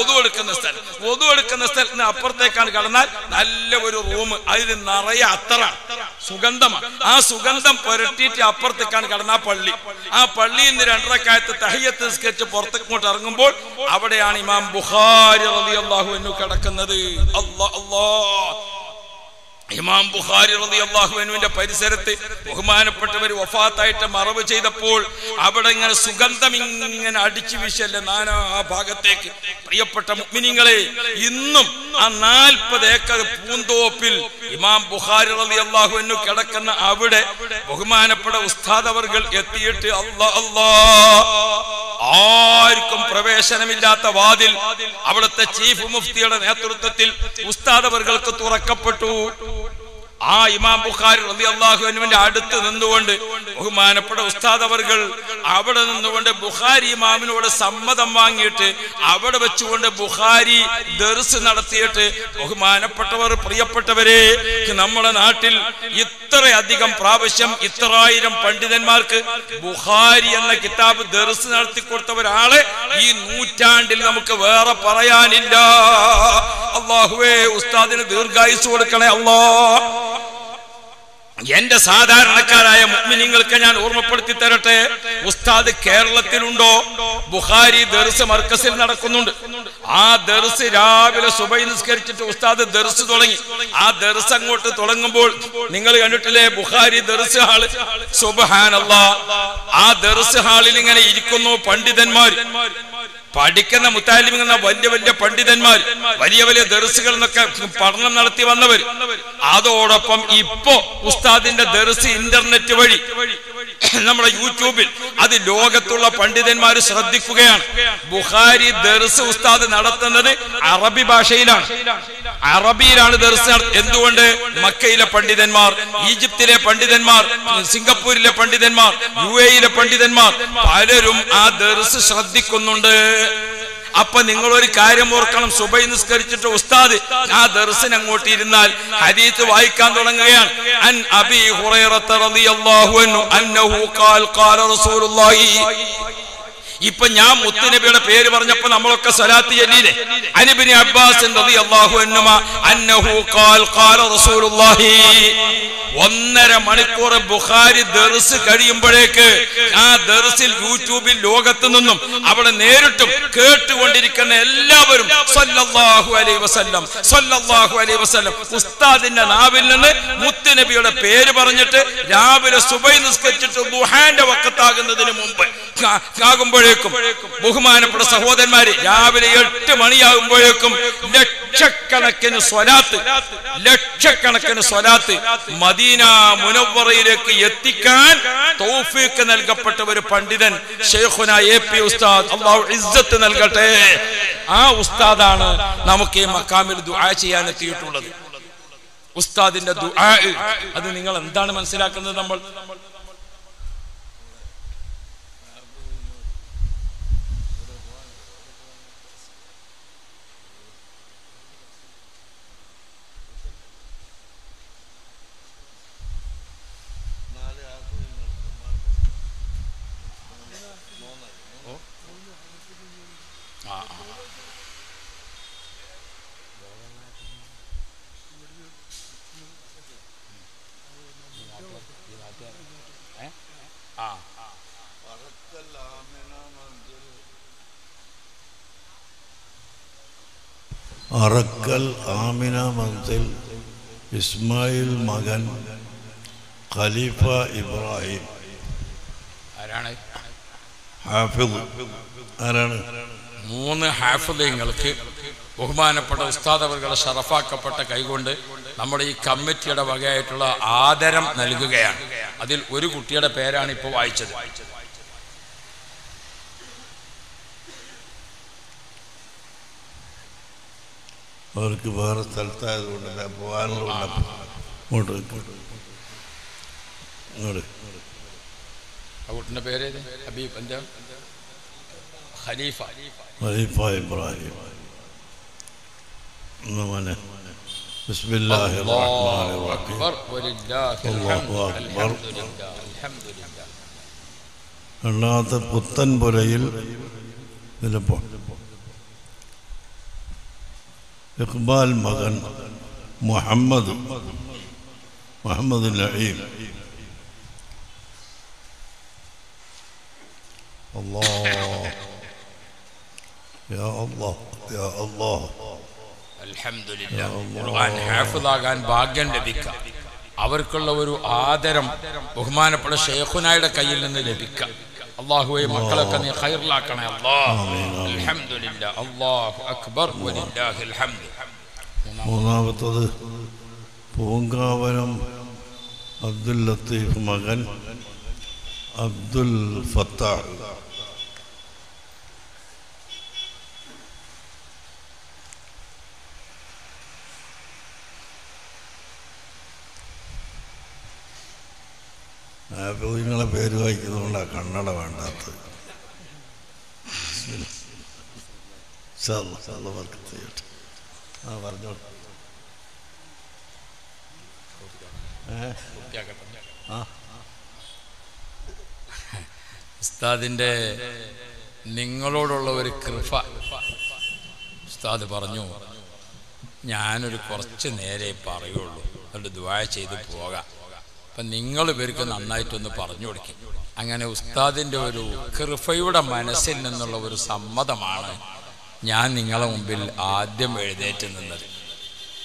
ഒതു എടുക്കുന്ന സ്ഥലം. ഒതു എടുക്കുന്ന സ്ഥലത്ത് നിന്ന് അപ്പുറത്തേക്കാണ് കടന്നാൽ നല്ല ഒരു റൂം അതിന് നിറയെ അത്ര സുഗന്ധമാണ്. ആ സുഗന്ധം പുരട്ടിയിട്ട് അപ്പുറത്തേക്കാണ് കടന്ന പള്ളി. ആ പള്ളിയിൽ നിന്ന് രണ്ടരക്കാലത്ത് തഹയ്യത്ത് നിസ്കരിച്ച് പുറത്തേക്കോട്ട് ഇറങ്ങുമ്പോൾ അവിടെയാണ് ഇമാം ബുഹാരി റളിയല്ലാഹു അൻഹു കിടക്കുന്നത്. അല്ലാ അല്ലാ. ഇമാം ബുഖാരി റളിയല്ലാഹു അൻഹുവിന്റെ പരിസരത്ത് ബഹുമാനപ്പെട്ടവർ വഫാത്തായിട്ട് മറവ് ചെയ്തപ്പോൾ അവിടെ ഇങ്ങനെ സുഗന്ധം ഇങ്ങനെ അടിച്ചു വീശല്ലേ നാനാ ഭാഗത്തേക്ക്. പ്രിയപ്പെട്ട മുഗ്മിനിങ്ങളെ ഇന്നും ആ നാൽപ്പത് ഏക്കർ പൂന്തോപ്പിൽ ഇമാം ബുഖാരി റളിയല്ലാഹു അൻഹു കിടക്കുന്ന അവിടെ ബഹുമാനപ്പെട്ട ഉസ്താദ് എത്തിയിട്ട് അല്ലാ അല്ലാ. ആർക്കും പ്രവേശനമില്ലാത്ത വാതിൽ അവിടുത്തെ ചീഫ് മുഫ്തിയുടെ നേതൃത്വത്തിൽ ഉസ്താദവർക്ക് തുറക്കപ്പെട്ടു. ആ ഇമാം ബുഖാരി റളിയല്ലാഹു അള്ളാഹുവിന്റെ അടുത്ത് നിന്നുകൊണ്ട് ബഹുമാനപ്പെട്ട ഉസ്താദ് അവർകൾ അവിടെ നിന്നുകൊണ്ട് ബുഖാരി ഇമാമിനോട് സമ്മതം വാങ്ങിയിട്ട് അവിടെ വെച്ചുകൊണ്ട് ബുഖാരി ദർസ് നടത്തിയിട്ട് ബഹുമാനപ്പെട്ടവർ പ്രിയപ്പെട്ടവരെ നമ്മുടെ നാട്ടിൽ ഇത്രയധികം പ്രാവശ്യം ഇത്രായിരം പണ്ഡിതന്മാർക്ക് ബുഖാരി എന്ന കിതാബ് ദർസ് നടത്തി കൊടുത്ത ഒരാളെ ഈ നൂറ്റാണ്ടിൽ നമുക്ക് വേറെ പറയാനില്ല. അള്ളാഹുവേ ഉസ്താദിന് ദീർഘായുസ് കൊടുക്കണേ അള്ളാ എന്റെ സാധാരണക്കാരായ മുഗ്മിനിങ്ങൾക്ക് ഞാൻ ഓർമ്മപ്പെടുത്തി തരട്ടെ? ഉസ്താദ് കേരളത്തിലുണ്ടോ? ബുഹാരി ദർസ് മർക്കസിൽ നടക്കുന്നുണ്ട്. ആ ദർസ് രാവിലെ സുബൈ നിസ്കരിച്ചിട്ട് ഉസ്താദ് ദർസ് തുടങ്ങി. ആ ദർസ് അങ്ങോട്ട് തുടങ്ങുമ്പോൾ നിങ്ങൾ കണ്ടിട്ടില്ലേ? ബുഹാരി ദർസ് ഹാൾ. സുബഹാനല്ലാ. ആ ദർസ് ഹാളിൽ ഇങ്ങനെ ഇരിക്കുന്നു പണ്ഡിതന്മാർ പഠിക്കുന്ന മുത്താലിമിങ് എന്ന വലിയ വലിയ പണ്ഡിതന്മാർ വലിയ വലിയ ദർസുകൾ എന്നൊക്കെ പഠനം നടത്തി വന്നവർ. അതോടൊപ്പം ഇപ്പോ ഉസ്താദിന്റെ ദർസ് ഇന്റർനെറ്റ് വഴി (coughs) നമ്മുടെ യൂട്യൂബിൽ അത് ലോകത്തുള്ള പണ്ഡിതന്മാർ ശ്രദ്ധിക്കുകയാണ്. ബുഹാരി ദർസ് ഉസ്താദ് നടത്തുന്നത് അറബി ഭാഷയിലാണ്. അറബിയിലാണ് ദർസ് എന്തുകൊണ്ട്? മക്കയിലെ പണ്ഡിതന്മാർ ഈജിപ്തിലെ പണ്ഡിതന്മാർ സിംഗപ്പൂരിലെ പണ്ഡിതന്മാർ യു എയിലെ പണ്ഡിതന്മാർ പലരും ആ ദർസ് ശ്രദ്ധിക്കുന്നുണ്ട്. അപ്പൊ നിങ്ങൾ ഒരു കാര്യം ഓർക്കണം. സുബൈ നിസ്കരിച്ചിട്ട് ഉസ്താദ് ആ ദർശനം അങ്ങോട്ട് ഇരുന്നാൽ ഹദീത്ത് വായിക്കാൻ തുടങ്ങുകയാണ്. അൻ അബി ഹുറൈറത്ത റളിയല്ലാഹു അൻഹു അന്നഹു ഖാൽ ഖാല റസൂലുള്ളാഹി. ഇപ്പൊ ഞാൻ മുത്തുനബിയുടെ പേര് പറഞ്ഞപ്പോ നമ്മളൊക്കെ സ്വലാത്ത് ചെല്ലിയില്ലേ അനിബിനി അബ്ബാസ് ഒന്നര മണിക്കൂർ ബുഖാരി ദർസ് കഴിയുമ്പോഴേക്ക് ആ ദർസിൽ യൂട്യൂബിൽ ലോകത്ത് നിന്നും അവിടെ നേരിട്ടും കേട്ടുകൊണ്ടിരിക്കുന്ന എല്ലാവരും സല്ലല്ലാഹു അലൈ വസല്ലം സല്ലല്ലാഹു അലൈ വസല്ലം. ഉസ്താദിന്റെ നാവിൽ നിന്ന് മുത്തുനബിയുടെ പേര് പറഞ്ഞിട്ട് രാവിലെ സുബൈ നിസ്കരിച്ചിട്ട് ദുഹാന്റെ വക്കത്താകുന്നതിന് മുമ്പ്. ആ- ആകുമ്പോഴേക്കും ബഹുമാനപ്പെട്ട സഹോദരന്മാര് രാവിലെ എട്ട് മണിയാകുമ്പോഴേക്കും ലക്ഷക്കണക്കിന് സ്വലാത്ത് ലക്ഷക്കണക്കിന് സ്വലാത്ത് മദീന മുനവറയിലേക്ക് എത്തിക്കാൻ തൗഫീക്ക് നൽകപ്പെട്ട ഒരു പണ്ഡിതൻ ഷെയ്ഖുന എ പി ഉസ്താദ്. അള്ളാഹു ഇസ്സത്ത് നൽകട്ടെ. ആ ഉസ്താദാണ് നമുക്ക് ഈ മക്കാമിൽ ദുആ ചെയ്യാൻ എത്തിയിട്ടുള്ളത്. ഉസ്താദിന്റെ ദുആ അത് നിങ്ങൾ എന്താണ് മനസ്സിലാക്കുന്നത് നമ്മൾ ആ, ആ. ആ അറക്കൽ ആമിന മതത്തിൽ ഇസ്മായിൽ മകൻ ഖലീഫ ഇബ്രാഹിം. ആരാണ്? ഹാഫിദ്. ആരാണ്? മൂന്ന് ഹാഫിദങ്ങൾക്ക് ബഹുമാനപ്പെട്ട ഉസ്താദ് അവർകളെ ഷറഫാക്കപ്പെട്ട കൈകൊണ്ട് നമ്മുടെ ഈ കമ്മിറ്റിയുടെ വകയായിട്ടുള്ള ആദരം നൽകുകയാണ്. അതിൽ ഒരു കുട്ടിയുടെ പേരാണ് ഇപ്പോൾ വായിച്ചത്. അവർക്ക് വേറെ സ്ഥലത്തായതുകൊണ്ടല്ല പോകാനുള്ള ഇങ്ങോട്ട് ഇങ്ങോട്ട് കുട്ടിന്റെ പേര് ഹബീബ് എന്താ? ഖലീഫ. ഖലീഫ ഇബ്രാഹിം. മോനെ. ബിസ്മില്ലാഹി റഹ്മാനി അല്ലാഹു റഹീം അക്ബർ. വലില്ലാഹിൽ الحمد لله الحمد لله അൽഹംദുലില്ലാ. രണ്ടാമത്തെ പുത്തൻപുരയിൽ ഇതിലിപ്പോ ഇഖ്ബാൽ മകൻ മുഹമ്മദ് മുഹമ്മദ് നഈം الله يا الله يا الله അൽഹംദുലില്ലാ. ഖുർആൻ ഹാഫിളാകാൻ ഭാഗ്യം ലഭിക്കാം അവർക്കുള്ള ഒരു ആദരം ബഹുമാനപ്പെട്ട ഷെയ്ഖുനായുടെ കയ്യിൽ നിന്ന് ലഭിക്കാം അള്ളാഹുവെ മക്കളൊക്കെ നീ ഖൈറിലാക്കണേ അല്ലാഹ് അൽഹംദുലില്ലാ അല്ലാഹു അക്ബർ വലില്ലാഹിൽ ഹംദ് മൂന്നാമത്തത് പൂങ്കാവനം അബ്ദുൽ ലത്തീഫ് മകൻ അബ്ദുൽ ഫത്താഹ് നിങ്ങളെ പേര് വായിക്കുന്നതുകൊണ്ടാണ് കണ്ണട വേണ്ടാത്തത്. ചെയ്യട്ടെ. ആ പറഞ്ഞോളൂ. ഏ? ആ ഉസ്താദിന്റെ നിങ്ങളോടുള്ള ഒരു കൃപ. ഉസ്താദ് പറഞ്ഞു ഞാനൊരു കുറച്ച് നേരെ പറയുള്ളൂ. അതുകൊണ്ട് ദ്വായ ചെയ്ത് പോകാം. അപ്പം നിങ്ങൾ ഇവർക്ക് നന്നായിട്ടൊന്ന് പറഞ്ഞു കൊടുക്കും. അങ്ങനെ ഉസ്താദിന്റെ ഒരു കൃഫയുടെ മനസ്സിൽ നിന്നുള്ള ഒരു സമ്മതമാണ് ഞാൻ നിങ്ങളെ മുമ്പിൽ ആദ്യം എഴുന്നേറ്റ് നിന്നത്.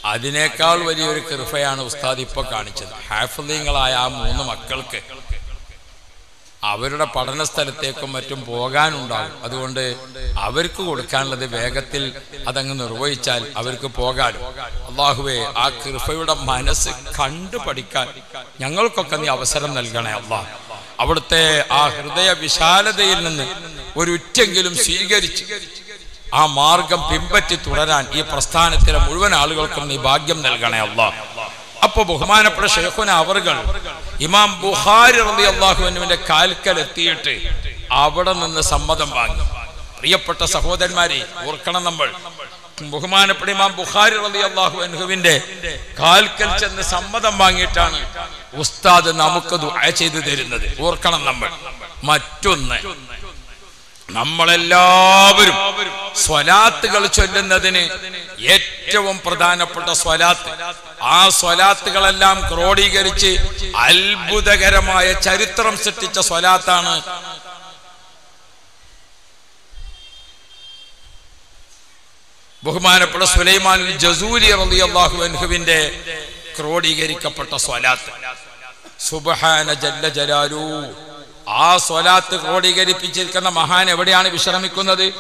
അതിനേക്കാൾ വലിയൊരു കൃഫയാണ് ഉസ്താദ് ഇപ്പോൾ കാണിച്ചത്. ഹാഫിളീങ്ങളായ ആ മൂന്ന് മക്കൾക്ക് അവരുടെ പഠന സ്ഥലത്തേക്കും മറ്റും പോകാനുണ്ടാവും അതുകൊണ്ട് അവർക്ക് കൊടുക്കാനുള്ളത് വേഗത്തിൽ അതങ്ങ് നിർവഹിച്ചാൽ അവർക്ക് പോകാനും. അള്ളാഹുവെ ആ കൃപയുടെ മനസ്സ് കണ്ടു പഠിക്കാൻ ഞങ്ങൾക്കൊക്കെ നീ അവസരം നൽകണേ അള്ളാഹ് അവിടുത്തെ ആ ഹൃദയ വിശാലതയിൽ നിന്ന് ഒരുറ്റെങ്കിലും സ്വീകരിച്ച് ആ മാർഗം പിൻപറ്റി തുടരാൻ ഈ പ്രസ്ഥാനത്തിലെ മുഴുവൻ ആളുകൾക്കും നീ ഭാഗ്യം നൽകണേ അള്ളാഹ് അപ്പൊ ബഹുമാനപ്പെട്ട ഷെയ്ഖുന അവർകൾ ഇമാം ബുഹാരി റബി അള്ളാഹുവിന്റെ കാൽക്കൽ എത്തിയിട്ട് അവിടെ നിന്ന് സമ്മതം വാങ്ങി. പ്രിയപ്പെട്ട സഹോദരന്മാരെ ഓർക്കണം നമ്മൾ. ബഹുമാനപ്പെട്ട ഇമാം ബുഹാരി റബി അള്ളാഹു അനുഹുവിന്റെ കാൽക്കൽ ചെന്ന് സമ്മതം വാങ്ങിയിട്ടാണ് ഉസ്താദ് നമുക്ക് ദുആ ചെയ്തു തരുന്നത്. ഓർക്കണം നമ്മൾ. മറ്റൊന്ന് നമ്മളെല്ലാവരും സ്വലാത്തുകൾ ചൊല്ലുന്നതിന് ഏറ്റവും പ്രധാനപ്പെട്ട സ്വലാത്ത് ആ സ്വലാത്തുകളെല്ലാം ക്രോഡീകരിച്ച് അത്ഭുതകരമായ ചരിത്രം സൃഷ്ടിച്ച സ്വലാത്താണ്. ബഹുമാനപ്പെട്ട സുലൈമാൻ ജസൂലി അള്ളാഹു അൻഹുവിന്റെ ക്രോഡീകരിക്കപ്പെട്ട സ്വലാത്ത്. സുബഹാന ജല്ല ജലാലു. ആ സ്വലാത്ത് ക്രോഡീകരിപ്പിച്ചിരിക്കുന്ന മഹാൻ എവിടെയാണ് വിശ്രമിക്കുന്നത്?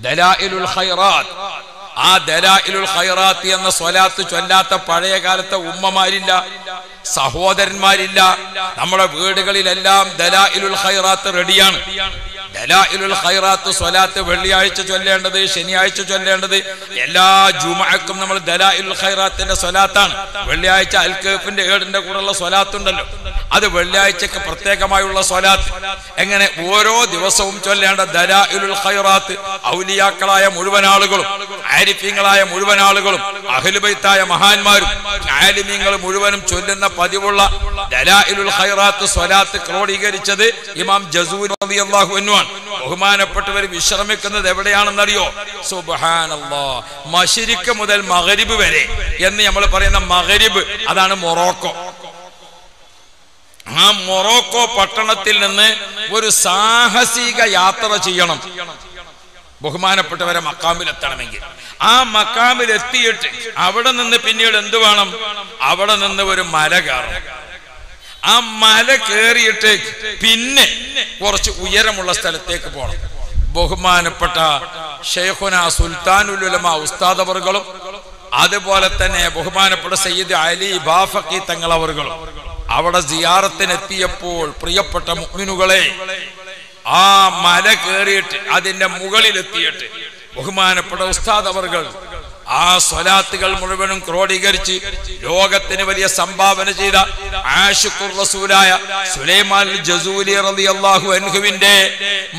ദലാഇലുൽ ഖൈറാത്ത്. ആ ദലായിലുൽ ഖൈറാത്ത് എന്ന സ്വലാത്ത് ചൊല്ലാത്ത പഴയ കാലത്തെ ഉമ്മമാരില്ല സഹോദരന്മാരില്ല. നമ്മുടെ വീടുകളിലെല്ലാം ദലായിലുൽ ഖൈറാത്ത് റെഡിയാണ്. ഖൈറാത്ത് സ്വലാത്ത് വെള്ളിയാഴ്ച ചൊല്ലേണ്ടത് ശനിയാഴ്ച ചൊല്ലേണ്ടത് എല്ലാ ജുമാക്കും നമ്മൾ ദലായിലുൽ ഖൈറാത്തിന്റെ സ്വലാത്താണ്. വെള്ളിയാഴ്ച അൽക്കേഫിന്റെ ഏടിന്റെ കൂടെയുള്ള സ്വലാത്തുണ്ടല്ലോ. അത് വെള്ളിയാഴ്ചക്ക് പ്രത്യേകമായുള്ള സ്വലാത്ത്. എങ്ങനെ ഓരോ ദിവസവും ചൊല്ലേണ്ട ദലാഇലുൽ ഖൈറാത്ത് ഔലിയാക്കളായ മുഴുവൻ ആളുകളും ആരിഫ്യങ്ങളായ മുഴുവൻ ആളുകളും അഹലുബൈത്തായ മഹാന്മാരും ആലിമീങ്ങൾ മുഴുവനും ചൊല്ലുന്ന പതിവുള്ള ദലാഇലുൽ ഖൈറാത്ത് സ്വലാത്ത് ക്രോഡീകരിച്ചത് ഇമാം ജസൂർ റളിയല്ലാഹു അൻഹു ആണ് ബഹുമാനപ്പെട്ടവർ വിശ്രമിക്കുന്നത് എവിടെയാണെന്നറിയോ? സുബാനല്ലോ മഷിരിക്ക മുതൽ മഗ്രിബ് വരെ. എന്ന് നമ്മൾ പറയുന്ന മഗ്രിബ് അതാണ് മൊറോക്കോ. ആ മൊറോക്കോ പട്ടണത്തിൽ നിന്ന് ഒരു സാഹസിക യാത്ര ചെയ്യണം. ബഹുമാനപ്പെട്ടവരെ മക്കാമിലെത്തണമെങ്കിൽ. ആ മക്കാമിലെത്തിയിട്ട് അവിടെ നിന്ന് പിന്നീട് എന്ത് വേണം? അവിടെ നിന്ന് ഒരു മല കയറണം. ആ മല കയറിയിട്ട് പിന്നെ കുറച്ച് ഉയരമുള്ള സ്ഥലത്തേക്ക് പോകണം ബഹുമാനപ്പെട്ട ഷെയ്ഖുന സുൽത്താനുലുലമ ഉസ്താദ് അവർകളും അതുപോലെ തന്നെ ബഹുമാനപ്പെട്ട സയ്യിദ് അലി ബാഫക്കി തങ്ങളവറുകളും. അവിടെ ജിയാറത്തിനെത്തിയപ്പോൾ പ്രിയപ്പെട്ട മുഗ്മിനുകളെ ആ മല കയറിയിട്ട് അതിന്റെ മുകളിലെത്തിയിട്ട് ബഹുമാനപ്പെട്ട ഉസ്താദ് ആ സ്വലാത്തുകൾ മുഴുവനും ക്രോഡീകരിച്ച് ലോകത്തിന് വലിയ സംഭാവന ചെയ്ത ആഷിഖുർ റസൂലായ സുലൈമാൻ ജസൂലി റളിയല്ലാഹു അൻഹുവിന്റെ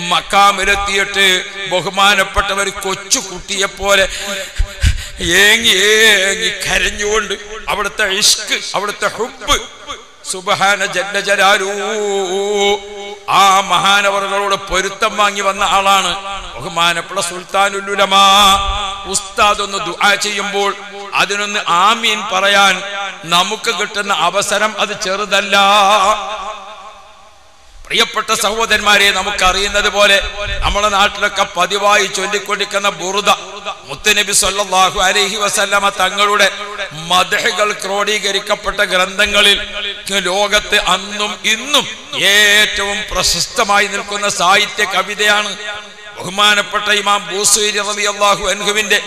മക്കാമിലെത്തിയിട്ട് ബഹുമാനപ്പെട്ടവർ കൊച്ചു കുട്ടിയെ പോലെ ഏങ്ങി ഏങ്ങി കരഞ്ഞുകൊണ്ട് അവിടുത്തെ ഇഷ്ക് അവിടുത്തെ ഹുബ് സുബഹാന ജല്ല ജലാലൂ ആ മഹാനവറുകളോട് പൊരുത്തം വാങ്ങി വന്ന ആളാണ് ബഹുമാനപ്പെട്ട സുൽത്താനുലുലമാ ഉസ്താദ് ഒന്ന് ദുആ ചെയ്യുമ്പോൾ അതിനൊന്ന് ആമീൻ പറയാൻ നമുക്ക് കിട്ടുന്ന അവസരം അത് ചെറുതല്ല. പ്രിയപ്പെട്ട സഹോദരന്മാരെ നമുക്കറിയുന്നത് പോലെ നമ്മുടെ നാട്ടിലൊക്കെ പതിവായി ചൊല്ലിക്കൊണ്ടിരിക്കുന്ന ബുറുദ മുത്തനബി സല്ലല്ലാഹു അലൈഹി വസല്ലമ തങ്ങളുടെ മദഹകൾ ക്രോഡീകരിക്കപ്പെട്ട ഗ്രന്ഥങ്ങളിൽ ലോകത്ത് അന്നും ഇന്നും ഏറ്റവും പ്രശസ്തമായി നിൽക്കുന്ന സാഹിത്യ കവിതയാണ് ബഹുമാനപ്പെട്ട ഇമാം ബൂസൈരി റതി അള്ളാഹു അൻഹുവിന്റെ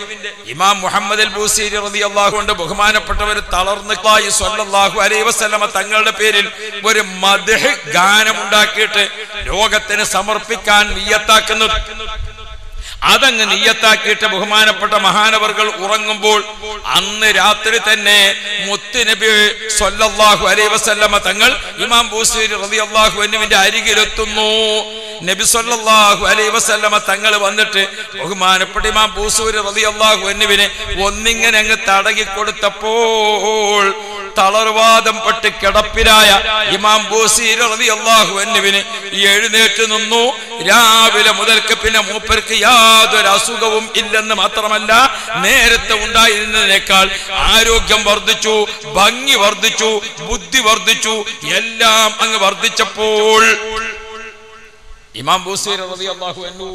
ഇമാം മുഹമ്മദ് ബൂസൈരി റതി അള്ളാഹു കൊണ്ട് ബഹുമാനപ്പെട്ടവർ തളർന്നുള്ളായി സ്വല്ലാഹു അലൈ വസല്ലമ തങ്ങളുടെ പേരിൽ ഒരു മദ്ഹ് ഗാനം ഉണ്ടാക്കിയിട്ട് ലോകത്തിന് സമർപ്പിക്കാൻ നിയ്യത്താക്കുന്നത് അതങ്ങ് നീയത്താക്കിയിട്ട് ബഹുമാനപ്പെട്ട മഹാനവർകൾ ഉറങ്ങുമ്പോൾ അന്ന് രാത്രി തന്നെ മുത്തുനബി സൊല്ലാഹു അലൈഹി വസല്ലമ തങ്ങൾ ഇമാം ബൂസീരി അൻഹുവിന്റെ അരികിലെത്തുന്നു. നബി സൊല്ലാഹു അലൈഹി വസല്ലമ തങ്ങൾ വന്നിട്ട് ബഹുമാനപ്പെട്ട ഇമാം ബൂസൂരി അള്ളാഹു അൻഹുവിനെ ഒന്നിങ്ങനെ അങ്ങ് തടകി കൊടുത്തപ്പോൾ തളർവാദം പെട്ട് കിടപ്പിലായ ഇമാം ബൂസീർ അൻഹുവിന് എഴുന്നേറ്റ് നിന്നു. രാവിലെ മുതൽക്ക് പിന്നെ മൂപ്പർക്ക് യാതൊരു അസുഖവും ഇല്ലെന്ന് മാത്രമല്ല നേരത്തെ ഉണ്ടായിരുന്നതിനേക്കാൾ ആരോഗ്യം വർദ്ധിച്ചു ഭംഗി വർദ്ധിച്ചു ബുദ്ധി വർദ്ധിച്ചു എല്ലാം അങ്ങ് വർദ്ധിച്ചപ്പോൾ ഇമാം ബൂസീർ അൻഹു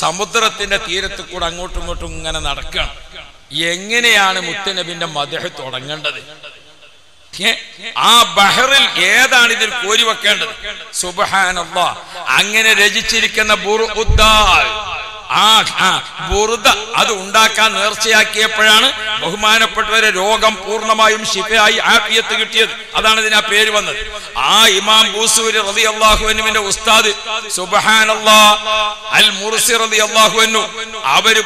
സമുദ്രത്തിന്റെ തീരത്ത് കൂടെ അങ്ങോട്ടും ഇങ്ങോട്ടും ഇങ്ങനെ നടക്കണം എങ്ങനെയാണ് മുത്തനബിന്റെ മദഹ് തുടങ്ങേണ്ടത്? ആ ബഹറിൽ ഏതാണ് ഇതിൽ കോരി വെക്കേണ്ടത് സുബഹാനല്ലാ അങ്ങനെ രചിച്ചിരിക്കുന്ന ബുർഉദ്ദാൽ. ആ ബുറുദ അത് ഉണ്ടാക്കാൻ നേർച്ചയാക്കിയപ്പോഴാണ് ബഹുമാനപ്പെട്ടവരെ രോഗം പൂർണമായും ശിഫയായി ആഫിയത്ത് കിട്ടിയത്. അതാണ് ഇതിന് പേര് വന്നത്. ആ ഇമാം ബൂസൂരി അള്ളാഹുവിന്റെ ഉസ്താദ് സുബഹാനല്ലാ അൽ മുർസി അവർ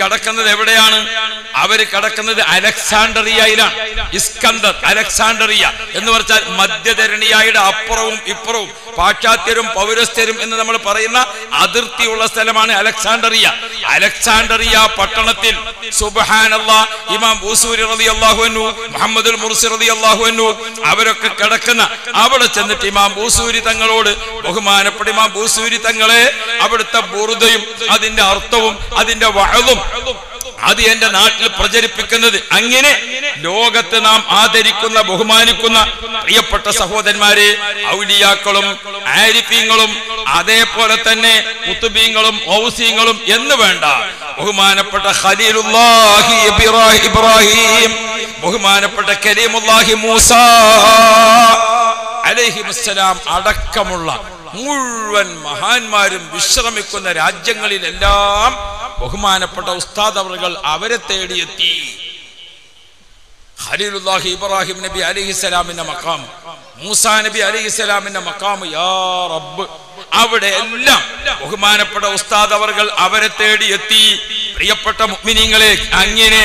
കടക്കുന്നത് എവിടെയാണ്? അവർ കടക്കുന്നത് അലക്സാണ്ടറിയയിലാണ്. ഇസ്കന്ദർ അലക്സാണ്ടറിയ എന്ന് പറഞ്ഞാൽ മധ്യധരണിയായുടെ അപ്പുറവും ഇപ്പുറവും പാശ്ചാത്യരും പൗരസ്ഥരും എന്ന് നമ്മൾ പറയുന്ന അതിർത്തിയുള്ള സ്ഥലമാണ് അലക്സാണ്ടറിയ അലക്സാണ്ടറിയ പട്ടണത്തിൽ ഇമാം ബൂസൂരി മുർസി അവരൊക്കെ കിടക്കുന്ന അവിടെ ചെന്നിട്ട് ഇമാം ബൂസൂരി തങ്ങളോട് ബഹുമാനപ്പെട്ട ഇമാം ബൂസൂരി തങ്ങളെ അവിടുത്തെ ബുറുദയും അതിന്റെ അർത്ഥവും അതിന്റെ വഴവും അത് എന്റെ നാട്ടിൽ പ്രചരിപ്പിക്കുന്നത് അങ്ങനെ ലോകത്ത് നാം ആദരിക്കുന്ന ബഹുമാനിക്കുന്ന പ്രിയപ്പെട്ട സഹോദരന്മാരെ ഔലിയാക്കളും ആരിഫീങ്ങളും അതേപോലെ തന്നെ കുത്തുബീങ്ങളും ഔസീങ്ങളും എന്ന് വേണ്ട. ബഹുമാനപ്പെട്ട ഖലീലുല്ലാഹി ഇബ്രാഹിം ബഹുമാനപ്പെട്ട കരീമുല്ലാഹി മൂസ അലൈഹിമുസ്സലാം അടക്കമുള്ള മുഴുവൻ മഹാന്മാരും വിശ്രമിക്കുന്ന രാജ്യങ്ങളിലെല്ലാം ബഹുമാനപ്പെട്ട ഉസ്താദ് അവറുകൾ അവരെ തേടിയെത്തി. ഖലീലുല്ലാഹി ഇബ്രാഹിം നബി അലിഹിസ്സലാമിന്റെ മക്കാം മൂസാ നബി അലിഹിസ്സലാമിന്റെ മക്കാം യാ റബ്ബ്. അവിടെ എല്ലാം ബഹുമാനപ്പെട്ട ഉസ്താദ് അവർകൾ അവരെ തേടി എത്തി. പ്രിയപ്പെട്ട മുഗ്മിനിങ്ങളെ അങ്ങനെ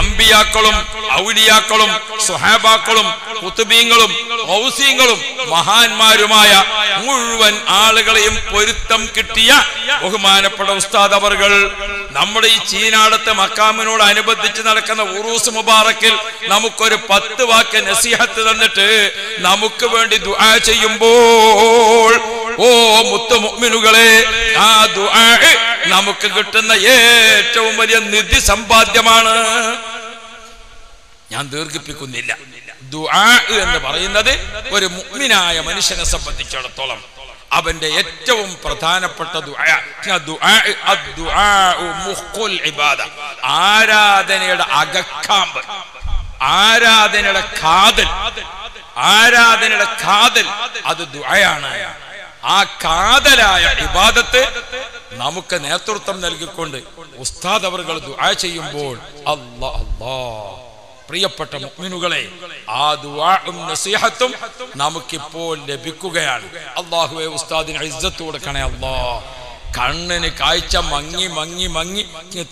അമ്പിയാക്കളും ഔലിയാക്കളും സുഹാബാക്കളും കുത്തുബീങ്ങളും ഔസീങ്ങളും മഹാന്മാരുമായ മുഴുവൻ ആളുകളെയും പൊരുത്തം കിട്ടിയ ബഹുമാനപ്പെട്ട ഉസ്താദ് അവർകൾ. നമ്മുടെ ഈ ചീനാടത്തെ മക്കാമിനോട് അനുബന്ധിച്ച് നടക്കുന്ന ഉറൂസ് മുബാറക്കിൽ നമുക്കൊരു പത്ത് വാക്ക് നസീഹത്ത് തന്നിട്ട് നമുക്ക് വേണ്ടി ദുആ ചെയ്യുമ്പോൾ ഓ മുത്ത മുഅ്മിനുകളെ ആ ദുആ നമുക്ക് കിട്ടുന്ന ഏറ്റവും വലിയ നിധി സമ്പാദ്യമാണ്. ഞാൻ ദീർഘിപ്പിക്കുന്നില്ല. ദുആ എന്ന് പറയുന്നത് ഒരു മുഅ്മിനായ മനുഷ്യനെ സംബന്ധിച്ചിടത്തോളം അവന്റെ ഏറ്റവും പ്രധാനപ്പെട്ട ആരാധനയുടെ അകക്കാമ്പ് ആരാധനയുടെ കാതൽ ആരാധനയുടെ കാതൽ അത് ദുആയാണ്. ആ കാതലായ ഇബാദത്ത് നമുക്ക് നേതൃത്വം നൽകിക്കൊണ്ട് ഉസ്താദ് അവർകൾ ദുആ ചെയ്യുമ്പോൾ അല്ലാ അല്ലാ പ്രിയപ്പെട്ട മുഅ്മിനുകളെ ആ ദുആഉം നസീഹത്തും നമുക്കിപ്പോൾ ലഭിക്കുകയാണ്. അള്ളാഹുവെ ഉസ്താദിന് ഇസ്സത്ത് കൊടുക്കണേ അല്ലാ കണ്ണിന് കാഴ്ച മങ്ങി മങ്ങി മങ്ങി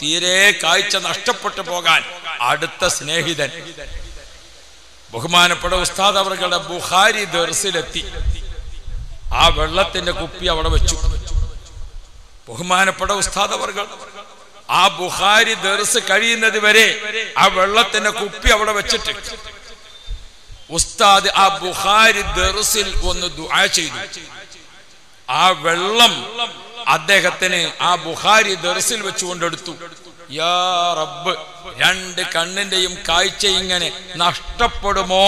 തീരെ കാഴ്ച നഷ്ടപ്പെട്ടു പോകാൻ അടുത്ത സ്നേഹിതൻ ബഹുമാനപ്പെട്ട ഉസ്താദ് അവരുടെ ബുഹാരി ദർസിലെത്തി. ആ വെള്ളത്തിന്റെ കുപ്പി അവിടെ വെച്ചു. ബഹുമാനപ്പെട്ട ഉസ്താദ് അവർകൾ ആ ബുഹാരി ദർസ് കഴിയുന്നത് വരെ ആ വെള്ളത്തിന്റെ കുപ്പി അവിടെ വെച്ചിട്ട് ഉസ്താദ് ആ ബുഹാരി ദർസിൽ ഒന്ന് ദുആ ചെയ്തു. ആ വെള്ളം അദ്ദേഹത്തിന് ആ ബുഹാരി ദർസിൽ വെച്ചുകൊണ്ടെടുത്തു രണ്ട് കണ്ണിന്റെയും കാഴ്ച ഇങ്ങനെ നഷ്ടപ്പെടുമോ?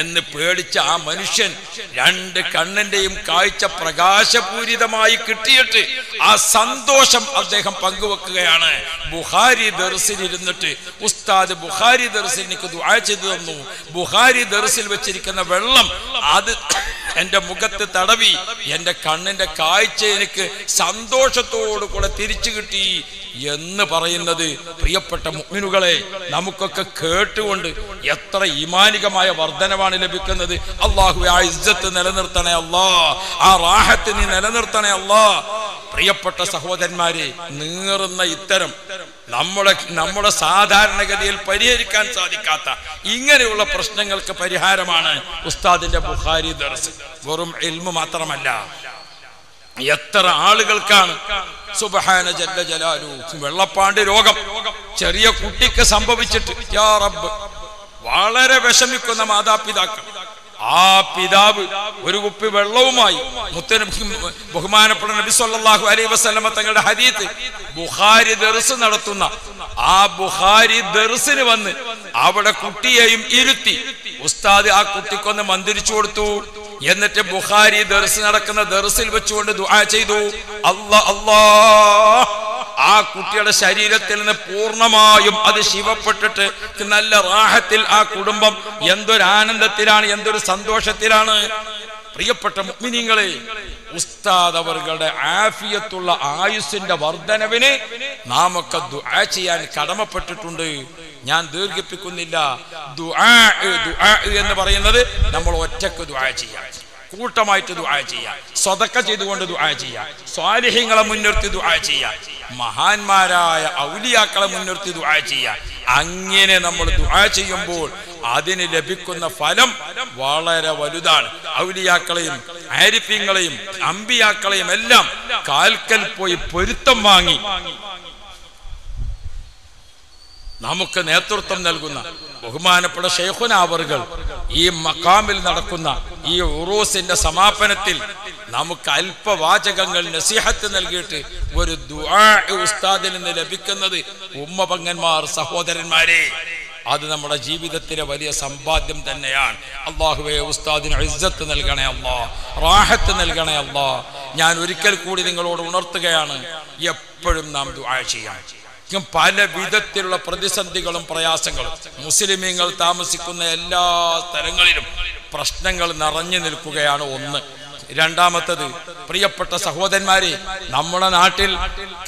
എന്ന് പേടിച്ച ആ മനുഷ്യൻ രണ്ട് കണ്ണിന്റെയും കാഴ്ച പ്രകാശപൂരിതമായി കിട്ടിയിട്ട് ആ സന്തോഷം അദ്ദേഹം പങ്കുവെക്കുകയാണ്. ബുഹാരി ദർസിൽ ഇരുന്നിട്ട് ഉസ്താദ് ബുഹാരി ദർസിൽ എനിക്ക് ദുആ ചെയ്തു തന്നു. ബുഹാരി ദർസിൽ വെച്ചിരിക്കുന്ന വെള്ളം അത് എന്റെ മുഖത്ത് തടവി എന്റെ കണ്ണിന്റെ കാഴ്ച എനിക്ക് സന്തോഷത്തോടു കൂടെ തിരിച്ചു കിട്ടി. എന്ന് പറയുന്നത് പ്രിയപ്പെട്ട മുഅ്മിനുകളെ നമുക്കൊക്കെ കേട്ടുകൊണ്ട് എത്ര ഇമാനികമായ വർധനമാണ് ലഭിക്കുന്നത്. അള്ളാഹു ആ ഇജ്ജത്ത് നിലനിർത്തണേ അല്ലാ. ആ റാഹത്ത് നീ നിലനിർത്തണേ അല്ലാ. പ്രിയപ്പെട്ട സഹോദരന്മാരെ നീറുന്ന ഇത്തരം നമ്മുടെ നമ്മുടെ സാധാരണഗതിയിൽ പരിഹരിക്കാൻ സാധിക്കാത്ത ഇങ്ങനെയുള്ള പ്രശ്നങ്ങൾക്ക് പരിഹാരമാണ് ഉസ്താദിന്റെ ബുഖാരി ദർസ്. വെറും എൽമു മാത്രമല്ല എത്ര ആളുകൾക്കാണ് സുബഹാന ജല്ല ജലാലു. വെള്ളപ്പാണ്ട് രോഗം. ചെറിയ കുട്ടിക്ക് സംഭവിച്ചിട്ട്. യാ റബ്ബ്. വളരെ വിഷമിക്കുന്ന മാതാപിതാക്കൾ. ആ പിതാവ് ഒരു കുപ്പി വെള്ളവുമായി മുത്തന ബഹുമാനപ്പെട്ട നബി സല്ലല്ലാഹു അലൈഹി വസല്ലമ തങ്ങളുടെ ഹദീത്ത് ബുഖാരി ദർസ് നടത്തുന്ന ആ ബുഖാരി ദർസിന് വന്ന് അവിടെ കുട്ടിയെയും ഇരുത്തി ഉസ്താദ് ആ കുട്ടിക്കൊന്ന് മന്ദിരിച്ചു കൊടുത്തു. എന്നിട്ട് ബുഖാരി ദർസ് നടക്കുന്ന ദർസിൽ വെച്ചുകൊണ്ട് ദുആ ചെയ്തു. അല്ലാ അല്ലാ ആ കുട്ടിയുടെ ശരീരത്തിൽ നിന്ന് പൂർണമായും അത് ശിവപ്പെട്ടിട്ട് നല്ല റാഹത്തിൽ ആ കുടുംബം എന്തൊരു ആനന്ദത്തിലാണ് എന്തൊരു സന്തോഷത്തിലാണ്. പ്രിയപ്പെട്ട മുഗ്മിനിങ്ങളെ ഉസ്താദ് അവരുടെ ആഫിയത്തുള്ള ആയുസിന്റെ വർധനവിന് നാം ദുആ ചെയ്യാൻ കടമപ്പെട്ടിട്ടുണ്ട്. ഞാൻ ദീർഘിപ്പിക്കുന്നില്ല. ദുആ ദുആ എന്ന് പറയുന്നത് നമ്മൾ ഒറ്റയ്ക്ക് ദുആ ചെയ്യാം. കൂട്ടമായിട്ട് ദുആ ചെയ്യാം. സ്വതക്ക ചെയ്തുകൊണ്ട് ദുആ ചെയ്യാം. സ്വാലിഹ്യങ്ങളെ മുൻനിർത്തി ദുആ ചെയ്യാം. മഹാന്മാരായ ഔലിയാക്കളെ മുൻനിർത്തി ദുആ ചെയ്യാം. അങ്ങനെ നമ്മൾ ദുആ ചെയ്യുമ്പോൾ അതിന് ലഭിക്കുന്ന ഫലം വളരെ വലുതാണ്. ഔലിയാക്കളെയും ആരിഫ്യങ്ങളെയും അമ്പിയാക്കളെയും എല്ലാം കാൽക്കൽ പോയി പൊരുത്തം വാങ്ങി. നമുക്ക് നേതൃത്വം നൽകുന്ന ബഹുമാനപ്പെട്ട ഷെയ്ഖുനാവറുകൾ ഈ മക്കാമിൽ നടക്കുന്ന ഈ ഉറൂസിന്റെ സമാപനത്തിൽ നമുക്ക് അല്പവാചകങ്ങൾ നസിഹത്ത് നൽകിയിട്ട് ഒരു ഉസ്താദിൽ നിന്ന് ലഭിക്കുന്നത് ഉമ്മപങ്ങന്മാർ സഹോദരന്മാരെ. അത് നമ്മുടെ ജീവിതത്തിലെ വലിയ സമ്പാദ്യം തന്നെയാണ്. അള്ളാഹുവെ ഉസ്താദിന് ഇജ്ജത്ത് നൽകണേ അല്ലാ റാഹത്ത് നൽകണേ അല്ലാ. ഞാൻ ഒരിക്കൽ കൂടി നിങ്ങളോട് ഉണർത്തുകയാണ് എപ്പോഴും നാം ദുആ ചെയ്യാം. ഇങ്ങ് പല വിധത്തിലുള്ള പ്രതിസന്ധികളും പ്രയാസങ്ങളും. മുസ്ലിമീങ്ങൾ താമസിക്കുന്ന എല്ലാ സ്ഥലങ്ങളിലും പ്രശ്നങ്ങൾ നിറഞ്ഞു നിൽക്കുകയാണ് ഒന്ന്. രണ്ടാമത്തത് പ്രിയപ്പെട്ട സഹോദരന്മാരെ നമ്മുടെ നാട്ടിൽ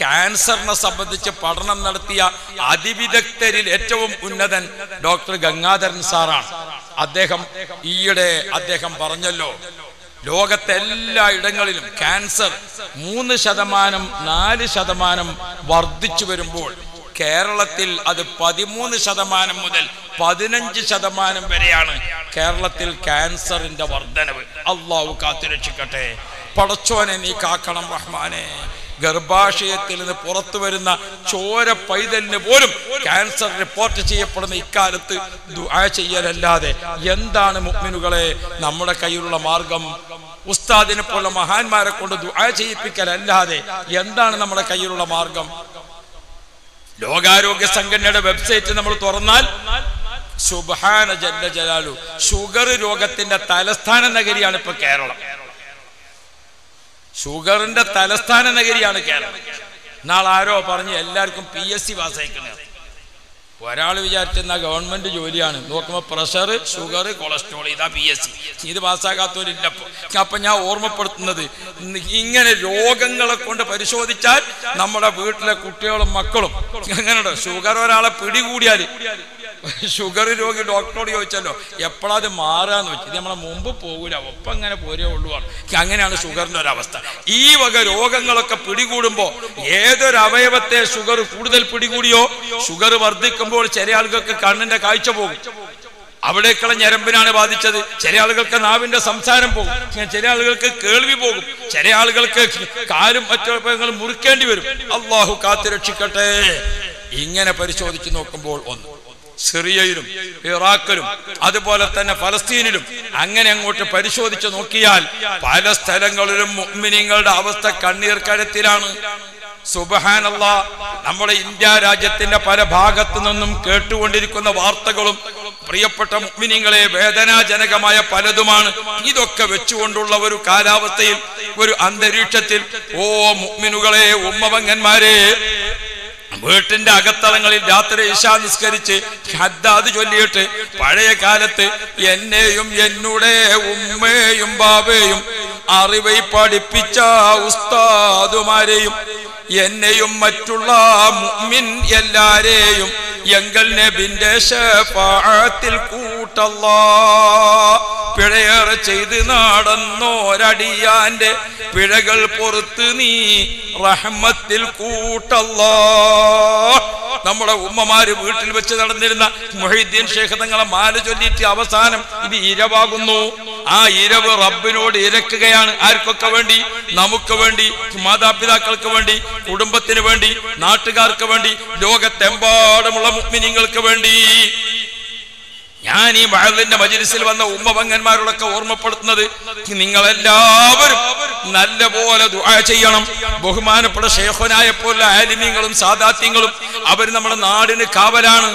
ക്യാൻസറിനെ സംബന്ധിച്ച് പഠനം നടത്തിയ അതിവിദഗ്ധരിൽ ഏറ്റവും ഉന്നതൻ ഡോക്ടർ ഗംഗാധരൻ സാറാണ്. അദ്ദേഹം ഈയിടെ അദ്ദേഹം പറഞ്ഞല്ലോ ലോകത്തെ എല്ലാ ഇടങ്ങളിലും ക്യാൻസർ മൂന്ന് ശതമാനം നാല് ശതമാനം വർദ്ധിച്ചു വരുമ്പോൾ കേരളത്തിൽ അത് പതിമൂന്ന് ശതമാനം മുതൽ പതിനഞ്ച് ശതമാനം വരെയാണ് കേരളത്തിൽ ക്യാൻസറിന്റെ വർധനവ് അള്ളാഹു കാത്തുരക്ഷിക്കട്ടെ. പടച്ചോനെ നീ കാക്കണം റഹ്മാനെ. ഗർഭാശയത്തിൽ നിന്ന് പുറത്തു വരുന്ന ചോര പൈതലിന് പോലും ക്യാൻസർ റിപ്പോർട്ട് ചെയ്യപ്പെടുന്ന ഇക്കാലത്ത് ദുആ ചെയ്യലല്ലാതെ എന്താണ് മുഗ്മിനുകളെ നമ്മുടെ കയ്യിലുള്ള മാർഗം? ഉസ്താദിനെ പോലുള്ള മഹാന്മാരെ കൊണ്ട് ദുആ ചെയ്യിപ്പിക്കലല്ലാതെ എന്താണ് നമ്മുടെ കയ്യിലുള്ള മാർഗം? ലോകാരോഗ്യ സംഘടനയുടെ വെബ്സൈറ്റ് നമ്മൾ തുറന്നാൽ സുബാന ജല്ല ജലാലു ഷുഗർ രോഗത്തിന്റെ തലസ്ഥാന നഗരിയാണ് ഇപ്പൊ കേരളം. ഷുഗറിന്റെ തലസ്ഥാന നഗരിയാണ് കേരളം. നാളെ ആരോ പറഞ്ഞ് എല്ലാവർക്കും പി എസ് സി പാസ്സയക്കണേ ഒരാൾ വിചാരിച്ചെന്ന ഗവൺമെന്റ് ജോലിയാണ്. നോക്കുമ്പോൾ പ്രഷർ ഷുഗർ കൊളസ്ട്രോൾ ഇതാ പി എസ് സി ഇത് പാസ്സാകാത്തവരില്ലപ്പോ അപ്പൊ ഞാൻ ഓർമ്മപ്പെടുത്തുന്നത് ഇങ്ങനെ രോഗങ്ങളെ കൊണ്ട് പരിശോധിച്ചാൽ നമ്മുടെ വീട്ടിലെ കുട്ടികളും മക്കളും എങ്ങനെയുണ്ടോ? ഷുഗർ ഒരാളെ പിടികൂടിയാൽ ഷുഗർ രോഗി ഡോക്ടറോട് ചോദിച്ചല്ലോ എപ്പോഴാ മാറാന്ന് വെച്ചു? ഇത് നമ്മളെ മുമ്പ് പോകൂല ഒപ്പം അങ്ങനെ പോരേ ഉള്ളൂ. അങ്ങനെയാണ് ഷുഗറിന്റെ ഒരവസ്ഥ ഈ വക രോഗങ്ങളൊക്കെ പിടികൂടുമ്പോൾ ഏതൊരു അവയവത്തെ ഷുഗർ കൂടുതൽ പിടികൂടിയോ ഷുഗർ വർദ്ധിക്കുമ്പോൾ ചില ആളുകൾക്ക് കണ്ണിന്റെ കാഴ്ച പോകും. അവിടേക്കുള്ള ഞരമ്പിനാണ് ബാധിച്ചത്. ചില ആളുകൾക്ക് നാവിന്റെ സംസാരം പോകും. ചില ആളുകൾക്ക് കേൾവി പോകും. ചില ആളുകൾക്ക് കാലും മറ്റും മുറിക്കേണ്ടി വരും. അള്ളാഹു കാത്തുരക്ഷിക്കട്ടെ. ഇങ്ങനെ പരിശോധിച്ച് നോക്കുമ്പോൾ ഒന്ന് സിറിയയിലും ഇറാഖിലും അതുപോലെ തന്നെ ഫലസ്തീനിലും അങ്ങനെ അങ്ങോട്ട് പരിശോധിച്ച് നോക്കിയാൽ പല സ്ഥലങ്ങളിലും മുഅ്മിനീങ്ങളുടെ അവസ്ഥ കണ്ണീർ കഴുത്തിലാണ്. സുബഹാനല്ല നമ്മുടെ ഇന്ത്യ രാജ്യത്തിന്റെ പല ഭാഗത്തു നിന്നും കേട്ടുകൊണ്ടിരിക്കുന്ന വാർത്തകളും പ്രിയപ്പെട്ട മുഅ്മിനീങ്ങളെ വേദനാജനകമായ പലതുമാണ്. ഇതൊക്കെ വെച്ചുകൊണ്ടുള്ള ഒരു കാലാവസ്ഥയിൽ ഒരു അന്തരീക്ഷത്തിൽ ഓ മുഗ്മിനുകളെ ഉമ്മവങ്ങന്മാരെ വീട്ടിന്റെ അകത്തളങ്ങളിൽ രാത്രി ഇശാ നിസ്കരിച്ച് ഹദ്ദാദ് ചൊല്ലിയിട്ട് പഴയ കാലത്ത് എന്നെയും എന്നുടെ ഉമ്മയും ബാബയും അറിവൈ പഠിപ്പിച്ച ഉസ്താദുമാരെയും എന്നെയും മറ്റുള്ള മുഅ്മിൻ എല്ലാരെയും എങ്കൽ നബിന്റെ ഷഫാഅത്തിൽ കൂട്ടല്ലാ. പിഴയേറെ ചെയ്ത് നടന്നോരടിയാന്റെ പിഴകൾ പൊറുത്ത് നീ റഹ്മത്തിൽ കൂട്ടല്ലാ. നമ്മുടെ ഉമ്മമാര് വീട്ടിൽ വെച്ച് നടന്നിരുന്ന മൊഹീദ്ദീൻ ഷേഖ് തങ്ങളെ മാല ചൊല്ലിയിട്ട് അവസാനം ഇത് ഇരവാകുന്നു. ആ ഇരവ് റബ്ബിനോട് ഇരക്കുകയാണ്. ആർക്കൊക്കെ വേണ്ടി? നമുക്ക് വേണ്ടി മാതാപിതാക്കൾക്ക് വേണ്ടി കുടുംബത്തിന് വേണ്ടി നാട്ടുകാർക്ക് വേണ്ടി ലോകത്തെമ്പാടുമുള്ള മുഗ്മിനിങ്ങൾക്ക് വേണ്ടി. ഞാൻ ഈ വഴലിന്റെ മജിലിസിൽ വന്ന ഉമ്മപങ്ങന്മാരോടൊക്കെ ഓർമ്മപ്പെടുത്തുന്നത് നിങ്ങളെല്ലാവരും നല്ല പോലെ ദുആ ചെയ്യണം. ബഹുമാനപ്പെട്ട ഷേഖനായ പോലെ ആലിമ്യങ്ങളും സാദാത്യങ്ങളും അവർ നമ്മുടെ നാടിന് കാവലാണ്.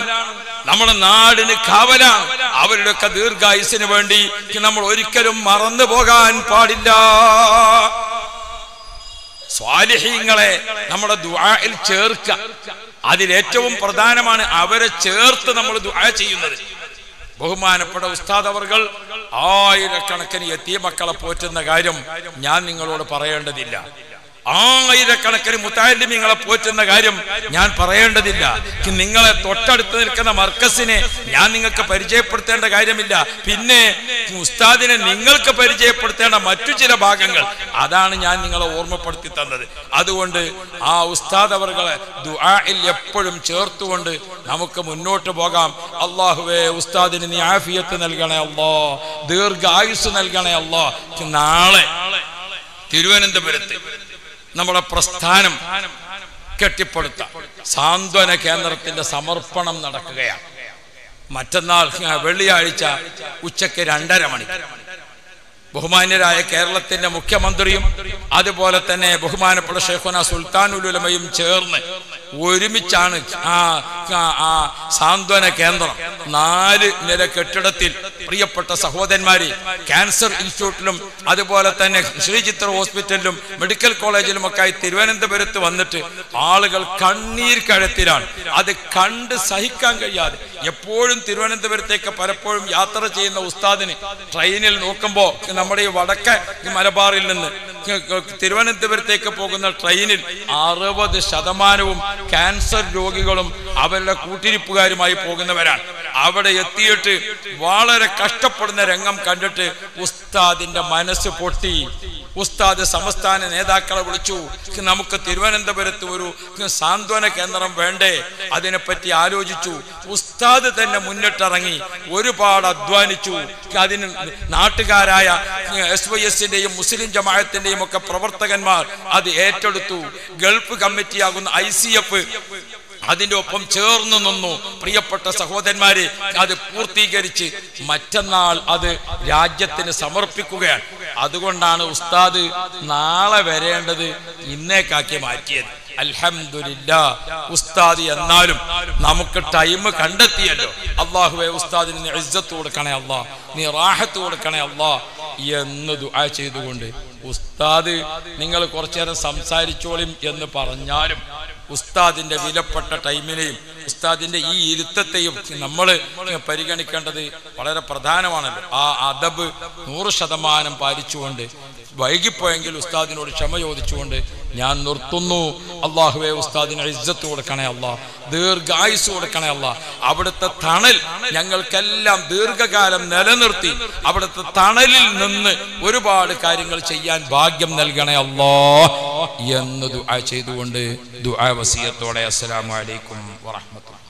നമ്മുടെ നാടിന് കാവലാണ്. അവരുടെയൊക്കെ ദീർഘായുസിന് വേണ്ടി നമ്മൾ ഒരിക്കലും മറന്നു പോകാൻ പാടില്ല. സ്വാലിഹ്യങ്ങളെ നമ്മുടെ ദുആയിൽ ചേർക്കുക. അതിലേറ്റവും പ്രധാനമാണ് അവരെ ചേർത്ത് നമ്മൾ ദുആ ചെയ്യുന്നത്. ബഹുമാനപ്പെട്ട ഉസ്താദ് അവർകൾ ആയിരക്കണക്കിന് എത്തിയ മക്കളെ പോറ്റുന്ന കാര്യം ഞാൻ നിങ്ങളോട് പറയേണ്ടതില്ല. ആയിരക്കണക്കിന് മുത്താലിമിങ്ങളെ പോറ്റുന്ന കാര്യം ഞാൻ പറയേണ്ടതില്ല. നിങ്ങളെ തൊട്ടടുത്ത് നിൽക്കുന്ന മർക്കസിനെ ഞാൻ നിങ്ങൾക്ക് പരിചയപ്പെടുത്തേണ്ട കാര്യമില്ല. പിന്നെ ഉസ്താദിനെ നിങ്ങൾക്ക് പരിചയപ്പെടുത്തേണ്ട മറ്റു ചില ഭാഗങ്ങൾ അതാണ് ഞാൻ നിങ്ങളെ ഓർമ്മപ്പെടുത്തി തന്നത്. അതുകൊണ്ട് ആ ഉസ്താദ് അവർകളെ ദുആയിൽ എപ്പോഴും ചേർത്തുകൊണ്ട് നമുക്ക് മുന്നോട്ട് പോകാം. അള്ളാഹുവേ ഉസ്താദിന് നീ ആഫിയത്ത് നൽകണേ അല്ലോ. ദീർഘായുസ് നൽകണേ അല്ലോ. നാളെ തിരുവനന്തപുരത്ത് നമ്മുടെ പ്രസ്ഥാനം കെട്ടിപ്പടുത്ത സാന്ത്വന കേന്ദ്രത്തിന്റെ സമർപ്പണം നടക്കുകയാണ്. മറ്റന്നാൾ വെള്ളിയാഴ്ച ഉച്ചയ്ക്ക് രണ്ടര മണി ബഹുമാന്യരായ കേരളത്തിന്റെ മുഖ്യമന്ത്രിയും അതുപോലെ തന്നെ ബഹുമാനപ്പെട്ട ഷെയ്ഖുന സുൽത്താനുലുലമയും ചേർന്ന് ഒരുമിച്ചാണ് ആ സാന്ത്വന കേന്ദ്രം. നാല് നില കെട്ടിടത്തിൽ പ്രിയപ്പെട്ട സഹോദരന്മാര് ക്യാൻസർ ഇൻസ്റ്റിറ്റ്യൂട്ടിലും അതുപോലെ തന്നെ ശ്രീചിത്ര ഹോസ്പിറ്റലിലും മെഡിക്കൽ കോളേജിലും ഒക്കെ ആയി തിരുവനന്തപുരത്ത് വന്നിട്ട് ആളുകൾ കണ്ണീർ കഴത്തിലാണ്. അത് കണ്ട് സഹിക്കാൻ കഴിയാതെ എപ്പോഴും തിരുവനന്തപുരത്തേക്ക് പലപ്പോഴും യാത്ര ചെയ്യുന്ന ഉസ്താദിന് ട്രെയിനിൽ നോക്കുമ്പോൾ നമ്മുടെ ഈ വടക്ക് മലബാറിൽ നിന്ന് തിരുവനന്തപുരത്തേക്ക് പോകുന്ന ട്രെയിനിൽ അറുപത് ശതമാനവും ക്യാൻസർ രോഗികളും അവരുടെ കൂട്ടിരിപ്പുകാരുമായി പോകുന്നവരാണ്. അവിടെ എത്തിയിട്ട് വളരെ കഷ്ടപ്പെടുന്ന രംഗം കണ്ടിട്ട് ഉസ്താദിന്റെ മനസ്സ് പൊട്ടി. ഉസ്താദ് സംസ്ഥാന നേതാക്കളെ വിളിച്ചു നമുക്ക് തിരുവനന്തപുരത്ത് ഒരു സാന്ത്വന കേന്ദ്രം വേണ്ടേ? അതിനെപ്പറ്റി ആലോചിച്ചു. ഉസ്താദ് തന്നെ മുന്നിട്ടിറങ്ങി ഒരുപാട് അധ്വാനിച്ചു. അതിന് നാട്ടുകാരായ എസ് വൈ എസിന്റെയും മുസ്ലിം ജമാഅത്തിന്റെയും ഒക്കെ പ്രവർത്തകന്മാർ അത് ഏറ്റെടുത്തു. ഗൾഫ് കമ്മിറ്റിയാകുന്ന ഐ സി എഫ് അതിന്റെ ഒപ്പം ചേർന്ന് നിന്നു. പ്രിയപ്പെട്ട സഹോദരന്മാരെ അത് പൂർത്തീകരിച്ച് മറ്റന്നാൾ അത് രാജ്യത്തിന് സമർപ്പിക്കുകയാണ്. അതുകൊണ്ടാണ് ഉസ്താദ് നാളെ വരേണ്ടത് ഇന്നേക്കാക്കി മാറ്റിയത്. അൽഹംദുലില്ലാ. ഉസ്താദ് എന്നാലും നമുക്ക് ടൈം കണ്ടെത്തിയല്ലോ. അള്ളാഹുവെ ഉസ്താദിന് നീ ഇസ്സത്ത് കൊടുക്കണേ അള്ളാ. നീ റാഹത്ത് കൊടുക്കണേ അള്ളാ. എന്ന് ദുആ ചെയ്തുകൊണ്ട് ഉസ്താദ് നിങ്ങൾ കുറച്ചേരം സംസാരിച്ചോളും എന്ന് പറഞ്ഞാലും ഉസ്താദിന്റെ വിലപ്പെട്ട ടൈമിനെയും ഉസ്താദിന്റെ ഈ ഇരുത്തത്തെയും നമ്മൾ പരിഗണിക്കേണ്ടത് വളരെ പ്രധാനമാണല്ലോ. ആ അദബ് നൂറ് ശതമാനം പാലിച്ചുകൊണ്ട് വൈകിപ്പോയെങ്കിൽ ഉസ്താദിനോട് ക്ഷമ ചോദിച്ചുകൊണ്ട് ഞാൻ നിർത്തുന്നു. അള്ളാഹുവെ ഉസ്താദിന് ഇജ്ജത്ത് കൊടുക്കണേ അല്ല. ദീർഘായുസ് കൊടുക്കണേ അല്ല. അവിടുത്തെ തണൽ ഞങ്ങൾക്കെല്ലാം ദീർഘകാലം നിലനിർത്തി അവിടുത്തെ തണലിൽ നിന്ന് ഒരുപാട് കാര്യങ്ങൾ ചെയ്യാൻ ഭാഗ്യം നൽകണേ അല്ലോ എന്ന് ദുആ ചെയ്തുകൊണ്ട് ദുആ വസീയത്തോടെ അസ്സലാമലൈക്കും അലൈക്കും വറഹ്മത്തുള്ളാഹി